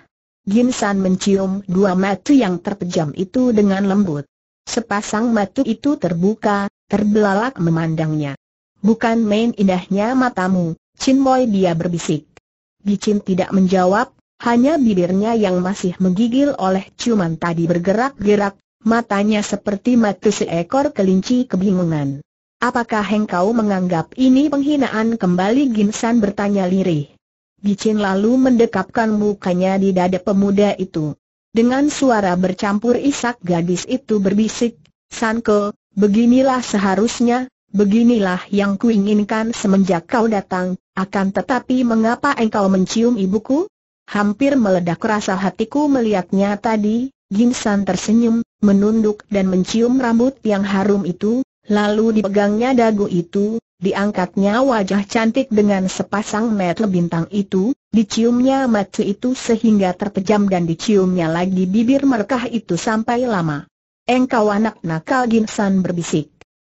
Ginsan mencium dua mata yang terpejam itu dengan lembut. Sepasang mata itu terbuka, terbelalak memandangnya. Bukan main indahnya matamu, Chin dia berbisik. Bicin tidak menjawab, hanya bibirnya yang masih menggigil oleh ciuman tadi bergerak-gerak, matanya seperti mata seekor kelinci kebingungan. Apakah engkau menganggap ini penghinaan kembali Ginsan bertanya lirih. Bicin lalu mendekapkan mukanya di dada pemuda itu. Dengan suara bercampur isak gadis itu berbisik, Sanko, beginilah seharusnya, beginilah yang kuinginkan semenjak kau datang, akan tetapi mengapa engkau mencium ibuku? Hampir meledak rasa hatiku melihatnya tadi, Ginsan tersenyum, menunduk dan mencium rambut yang harum itu, Lalu dipegangnya dagu itu, diangkatnya wajah cantik dengan sepasang mata bintang itu, diciumnya mata itu sehingga terpejam dan diciumnya lagi bibir merkah itu sampai lama. Engkau anak nakal Ginsan berbisik.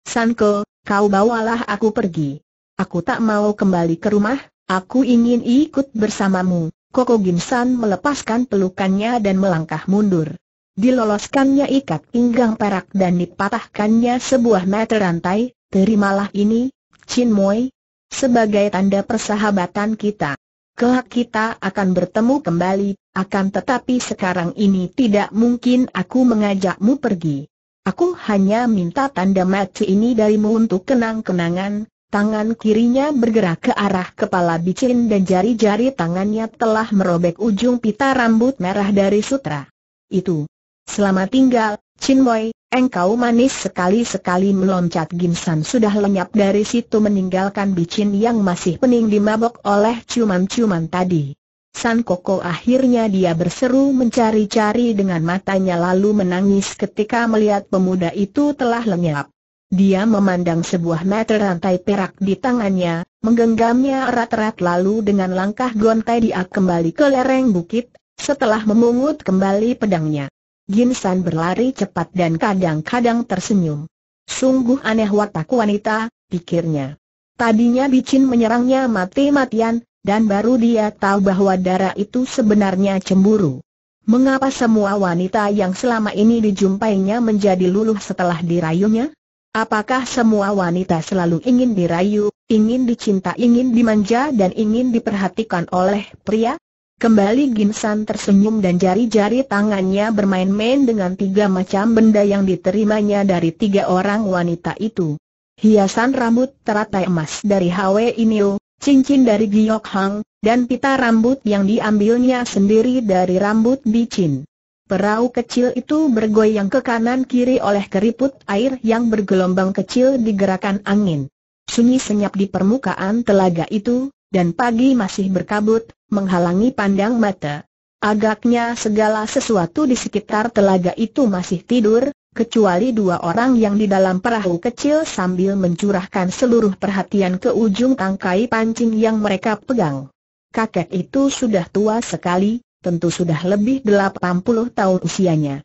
Sanko, kau bawalah aku pergi. Aku tak mau kembali ke rumah, aku ingin ikut bersamamu. Koko Ginsan melepaskan pelukannya dan melangkah mundur. Diloloskannya ikat pinggang perak dan dipatahkannya sebuah meter rantai, terimalah ini, Chin Moi, sebagai tanda persahabatan kita. Kelak kita akan bertemu kembali, akan tetapi sekarang ini tidak mungkin aku mengajakmu pergi. Aku hanya minta tanda mati ini darimu untuk kenang-kenangan, tangan kirinya bergerak ke arah kepala bicin dan jari-jari tangannya telah merobek ujung pita rambut merah dari sutra. Itu. Selamat tinggal, Chin Boy, engkau manis sekali-sekali meloncat Ginsan sudah lenyap dari situ meninggalkan Bicin yang masih pening dimabok oleh cuman-cuman tadi. San Koko akhirnya dia berseru mencari-cari dengan matanya lalu menangis ketika melihat pemuda itu telah lenyap. Dia memandang sebuah meter rantai perak di tangannya, menggenggamnya erat-erat lalu dengan langkah gontai dia kembali ke lereng bukit, setelah memungut kembali pedangnya. Ginsan berlari cepat dan kadang-kadang tersenyum. Sungguh aneh watak wanita, pikirnya. Tadinya Bicin menyerangnya mati-matian, dan baru dia tahu bahwa darah itu sebenarnya cemburu. Mengapa semua wanita yang selama ini dijumpainya menjadi luluh setelah dirayunya? Apakah semua wanita selalu ingin dirayu, ingin dicinta, ingin dimanja dan ingin diperhatikan oleh pria? Kembali Ginsan tersenyum dan jari-jari tangannya bermain-main dengan tiga macam benda yang diterimanya dari tiga orang wanita itu. Hiasan rambut teratai emas dari Hwe Inio, cincin dari Giok Hang, dan pita rambut yang diambilnya sendiri dari rambut Bicin. Perahu kecil itu bergoyang ke kanan kiri oleh keriput air yang bergelombang kecil digerakkan angin. Sunyi senyap di permukaan telaga itu, dan pagi masih berkabut, menghalangi pandang mata. Agaknya segala sesuatu di sekitar telaga itu masih tidur, kecuali dua orang yang di dalam perahu kecil sambil mencurahkan seluruh perhatian ke ujung tangkai pancing yang mereka pegang. Kakek itu sudah tua sekali, tentu sudah lebih 80 tahun usianya.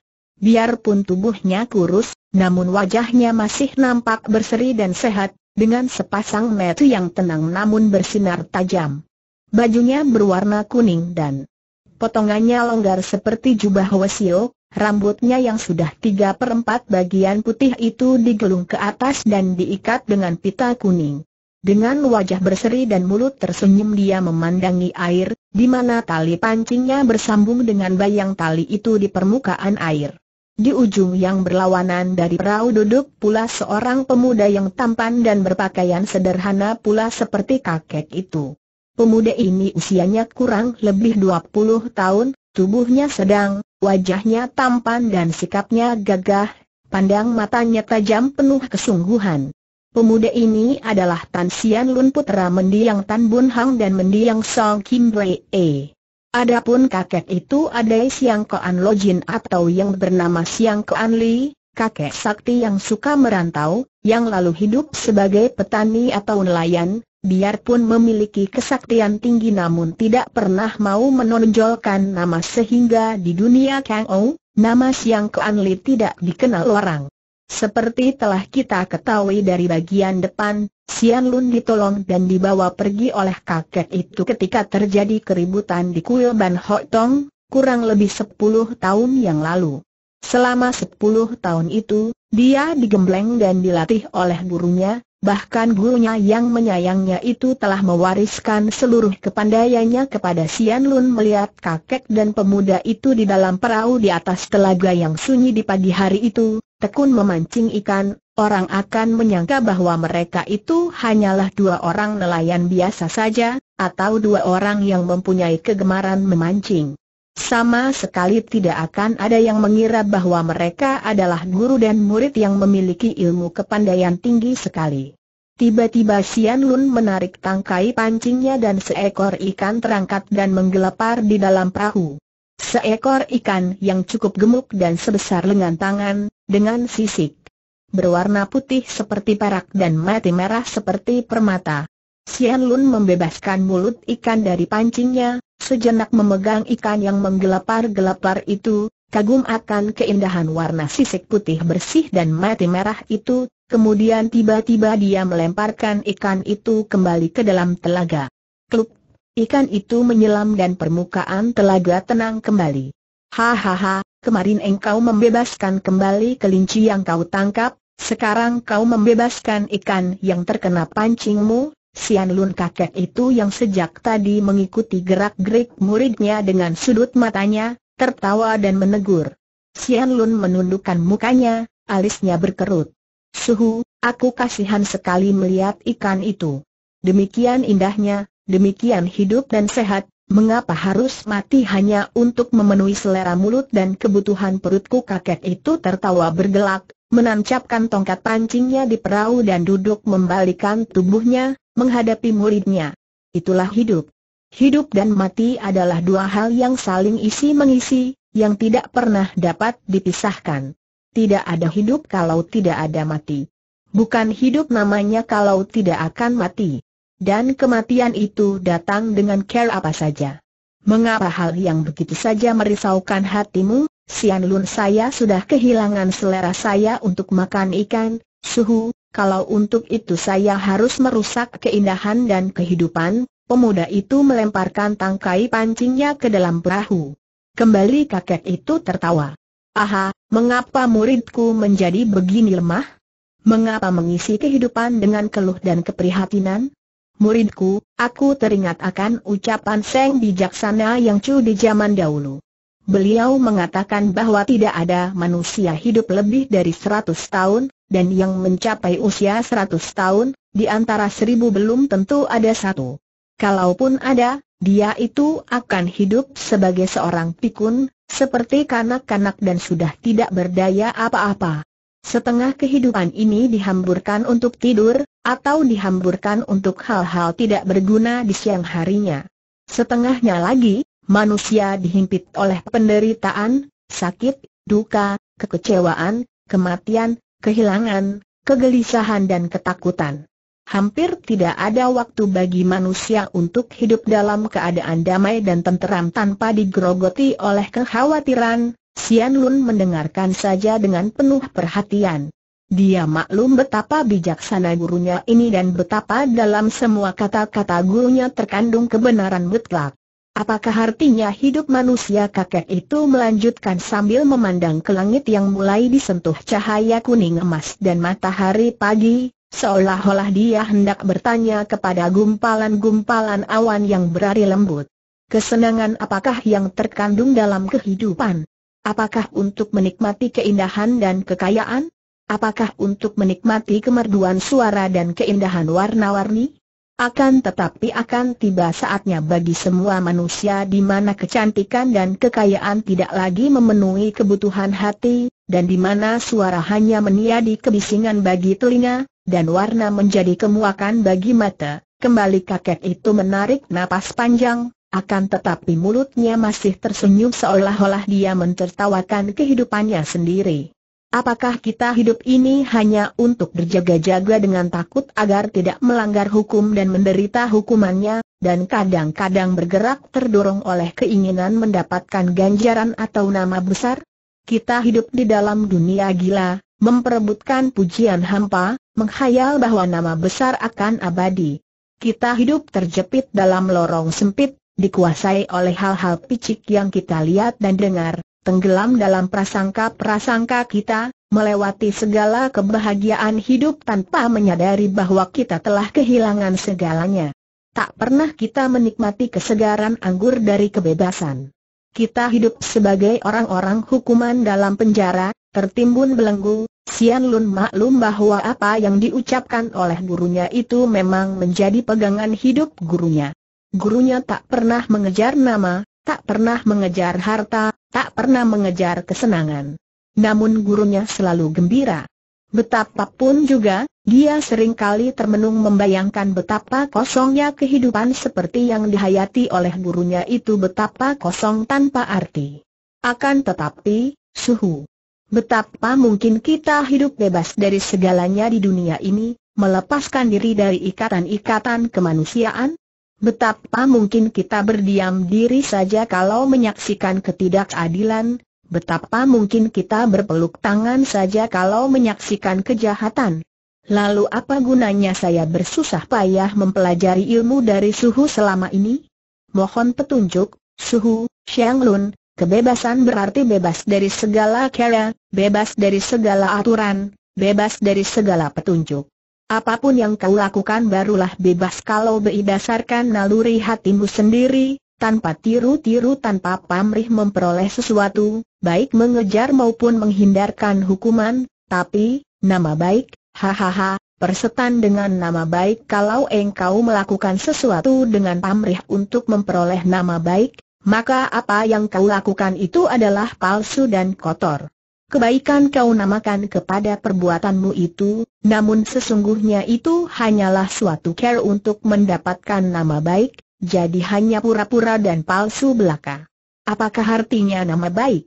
Biarpun tubuhnya kurus, namun wajahnya masih nampak berseri dan sehat, dengan sepasang mata yang tenang namun bersinar tajam. Bajunya berwarna kuning dan potongannya longgar seperti jubah wasio, rambutnya yang sudah tiga perempat bagian putih itu digelung ke atas dan diikat dengan pita kuning. Dengan wajah berseri dan mulut tersenyum dia memandangi air, di mana tali pancingnya bersambung dengan bayang tali itu di permukaan air. Di ujung yang berlawanan dari perahu duduk pula seorang pemuda yang tampan dan berpakaian sederhana pula seperti kakek itu. Pemuda ini usianya kurang lebih 20 tahun, tubuhnya sedang, wajahnya tampan dan sikapnya gagah, pandang matanya tajam penuh kesungguhan. Pemuda ini adalah Tan Sian Lun putra mendiang Tan Bun Hang dan mendiang Song Kim Bwe. Adapun kakek itu ada Siang Koan Lojin atau yang bernama Siang Koan Li, kakek sakti yang suka merantau, yang lalu hidup sebagai petani atau nelayan, biarpun memiliki kesaktian tinggi namun tidak pernah mau menonjolkan nama sehingga di dunia Kang Ou, nama Siang Koan Li tidak dikenal orang. Seperti telah kita ketahui dari bagian depan, Sian Lun ditolong dan dibawa pergi oleh kakek itu ketika terjadi keributan di kuil Ban Hok Tong, kurang lebih 10 tahun yang lalu. Selama 10 tahun itu, dia digembleng dan dilatih oleh gurunya, bahkan gurunya yang menyayangnya itu telah mewariskan seluruh kepandaiannya kepada Sian Lun melihat kakek dan pemuda itu di dalam perahu di atas telaga yang sunyi di pagi hari itu, tekun memancing ikan, orang akan menyangka bahwa mereka itu hanyalah dua orang nelayan biasa saja, atau dua orang yang mempunyai kegemaran memancing. Sama sekali tidak akan ada yang mengira bahwa mereka adalah guru dan murid yang memiliki ilmu kepandaian tinggi sekali. Tiba-tiba Sian Lun menarik tangkai pancingnya dan seekor ikan terangkat dan menggelepar di dalam perahu. Seekor ikan yang cukup gemuk dan sebesar lengan tangan, dengan sisik berwarna putih seperti perak dan mati merah seperti permata. Sian Lun membebaskan mulut ikan dari pancingnya, sejenak memegang ikan yang menggelepar-gelepar itu, kagum akan keindahan warna sisik putih bersih dan mati merah itu, kemudian tiba-tiba dia melemparkan ikan itu kembali ke dalam telaga. Kluk Ikan itu menyelam dan permukaan telaga tenang kembali. Hahaha, kemarin engkau membebaskan kembali kelinci yang kau tangkap, sekarang kau membebaskan ikan yang terkena pancingmu, Sian Lun kakek itu yang sejak tadi mengikuti gerak-gerik muridnya dengan sudut matanya, tertawa dan menegur. Sian Lun menundukkan mukanya, alisnya berkerut. Suhu, aku kasihan sekali melihat ikan itu. Demikian indahnya, demikian hidup dan sehat, mengapa harus mati hanya untuk memenuhi selera mulut dan kebutuhan perutku kakek itu tertawa bergelak, menancapkan tongkat pancingnya di perahu dan duduk membalikan tubuhnya, menghadapi muridnya. Itulah hidup. Hidup dan mati adalah dua hal yang saling isi mengisi, yang tidak pernah dapat dipisahkan. Tidak ada hidup kalau tidak ada mati. Bukan hidup namanya kalau tidak akan mati. Dan kematian itu datang dengan care apa saja. Mengapa hal yang begitu saja merisaukan hatimu, Sian Lun saya sudah kehilangan selera saya untuk makan ikan, suhu, kalau untuk itu saya harus merusak keindahan dan kehidupan, pemuda itu melemparkan tangkai pancingnya ke dalam perahu. Kembali kakek itu tertawa. Aha, mengapa muridku menjadi begini lemah? Mengapa mengisi kehidupan dengan keluh dan keprihatinan? Muridku, aku teringat akan ucapan Seng bijaksana yang cu di zaman dahulu. Beliau mengatakan bahwa tidak ada manusia hidup lebih dari seratus tahun, dan yang mencapai usia seratus tahun, di antara seribu belum tentu ada satu. Kalaupun ada, dia itu akan hidup sebagai seorang pikun, seperti kanak-kanak dan sudah tidak berdaya apa-apa. Setengah kehidupan ini dihamburkan untuk tidur, atau dihamburkan untuk hal-hal tidak berguna di siang harinya. Setengahnya lagi, manusia dihimpit oleh penderitaan, sakit, duka, kekecewaan, kematian, kehilangan, kegelisahan dan ketakutan. Hampir tidak ada waktu bagi manusia untuk hidup dalam keadaan damai dan tenteram tanpa digerogoti oleh kekhawatiran, Sian Lun mendengarkan saja dengan penuh perhatian. Dia maklum betapa bijaksana gurunya ini dan betapa dalam semua kata-kata gurunya terkandung kebenaran mutlak. Apakah artinya hidup manusia kakek itu melanjutkan sambil memandang ke langit yang mulai disentuh cahaya kuning emas dan matahari pagi, seolah-olah dia hendak bertanya kepada gumpalan-gumpalan awan yang berari lembut. Kesenangan apakah yang terkandung dalam kehidupan? Apakah untuk menikmati keindahan dan kekayaan? Apakah untuk menikmati kemerduan suara dan keindahan warna-warni? Akan tetapi akan tiba saatnya bagi semua manusia di mana kecantikan dan kekayaan tidak lagi memenuhi kebutuhan hati, dan di mana suara hanya meniadi kebisingan bagi telinga, dan warna menjadi kemuakan bagi mata. Kembali kakek itu menarik napas panjang, akan tetapi mulutnya masih tersenyum seolah-olah dia mentertawakan kehidupannya sendiri. Apakah kita hidup ini hanya untuk berjaga-jaga dengan takut agar tidak melanggar hukum dan menderita hukumannya, dan kadang-kadang bergerak terdorong oleh keinginan mendapatkan ganjaran atau nama besar? Kita hidup di dalam dunia gila, memperebutkan pujian hampa, menghayal bahwa nama besar akan abadi. Kita hidup terjepit dalam lorong sempit, dikuasai oleh hal-hal picik yang kita lihat dan dengar, tenggelam dalam prasangka-prasangka kita, melewati segala kebahagiaan hidup tanpa menyadari bahwa kita telah kehilangan segalanya. Tak pernah kita menikmati kesegaran anggur dari kebebasan. Kita hidup sebagai orang-orang hukuman dalam penjara, tertimbun belenggu, Sian Lun maklum bahwa apa yang diucapkan oleh gurunya itu memang menjadi pegangan hidup gurunya. Gurunya tak pernah mengejar nama, tak pernah mengejar harta, tak pernah mengejar kesenangan. Namun gurunya selalu gembira. Betapapun juga, dia sering kali termenung membayangkan betapa kosongnya kehidupan seperti yang dihayati oleh gurunya itu betapa kosong tanpa arti. Akan tetapi, suhu. Betapa mungkin kita hidup bebas dari segalanya di dunia ini, melepaskan diri dari ikatan-ikatan kemanusiaan, Betapa mungkin kita berdiam diri saja kalau menyaksikan ketidakadilan, betapa mungkin kita berpeluk tangan saja kalau menyaksikan kejahatan. Lalu apa gunanya saya bersusah payah mempelajari ilmu dari suhu selama ini? Mohon petunjuk, suhu, Xiang Lun, kebebasan berarti bebas dari segala kera, bebas dari segala aturan, bebas dari segala petunjuk. Apa pun yang kau lakukan barulah bebas kalau berdasarkan naluri hatimu sendiri, tanpa tiru-tiru tanpa pamrih memperoleh sesuatu, baik mengejar maupun menghindarkan hukuman, tapi, nama baik, hahaha, persetan dengan nama baik kalau engkau melakukan sesuatu dengan pamrih untuk memperoleh nama baik, maka apa yang kau lakukan itu adalah palsu dan kotor. Kebaikan kau namakan kepada perbuatanmu itu, namun sesungguhnya itu hanyalah suatu care untuk mendapatkan nama baik, jadi hanya pura-pura dan palsu belaka. Apakah artinya nama baik?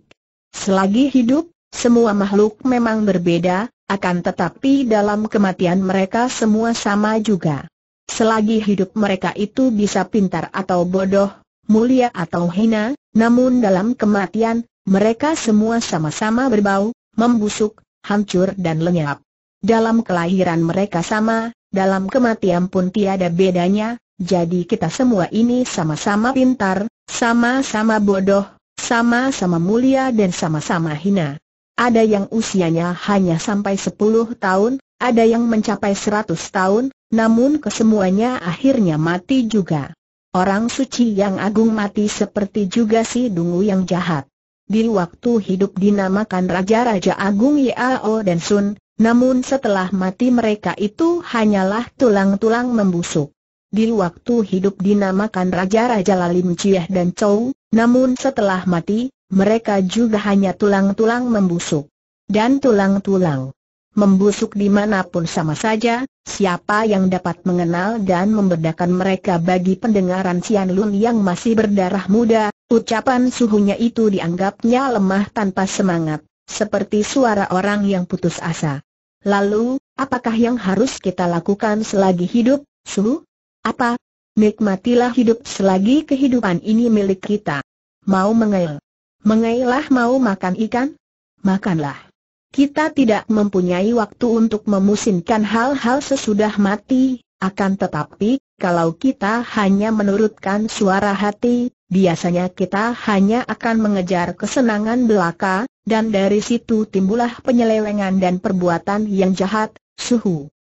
Selagi hidup, semua makhluk memang berbeda, akan tetapi dalam kematian mereka semua sama juga. Selagi hidup mereka itu bisa pintar atau bodoh, mulia atau hina, namun dalam kematian, mereka semua sama-sama berbau, membusuk, hancur dan lenyap. Dalam kelahiran mereka sama, dalam kematian pun tiada bedanya, jadi kita semua ini sama-sama pintar, sama-sama bodoh, sama-sama mulia dan sama-sama hina. Ada yang usianya hanya sampai 10 tahun, ada yang mencapai 100 tahun, namun kesemuanya akhirnya mati juga. Orang suci yang agung mati seperti juga si dungu yang jahat. Di waktu hidup dinamakan Raja-Raja Agung Yao dan Sun, namun setelah mati mereka itu hanyalah tulang-tulang membusuk. Di waktu hidup dinamakan Raja-Raja Lalim Chieh dan Chow, namun setelah mati, mereka juga hanya tulang-tulang membusuk. Dan tulang-tulang membusuk di mana pun sama saja, siapa yang dapat mengenal dan membedakan mereka bagi pendengaran Cian Lun yang masih berdarah muda, ucapan suhunya itu dianggapnya lemah tanpa semangat, seperti suara orang yang putus asa. Lalu, apakah yang harus kita lakukan selagi hidup, suhu? Apa? Nikmatilah hidup selagi kehidupan ini milik kita. Mau mengail? Mengailah mau makan ikan? Makanlah. Kita tidak mempunyai waktu untuk memusinkan hal-hal sesudah mati, akan tetapi, kalau kita hanya menurutkan suara hati, biasanya kita hanya akan mengejar kesenangan belaka, dan dari situ timbullah penyelewengan dan perbuatan yang jahat, suhu.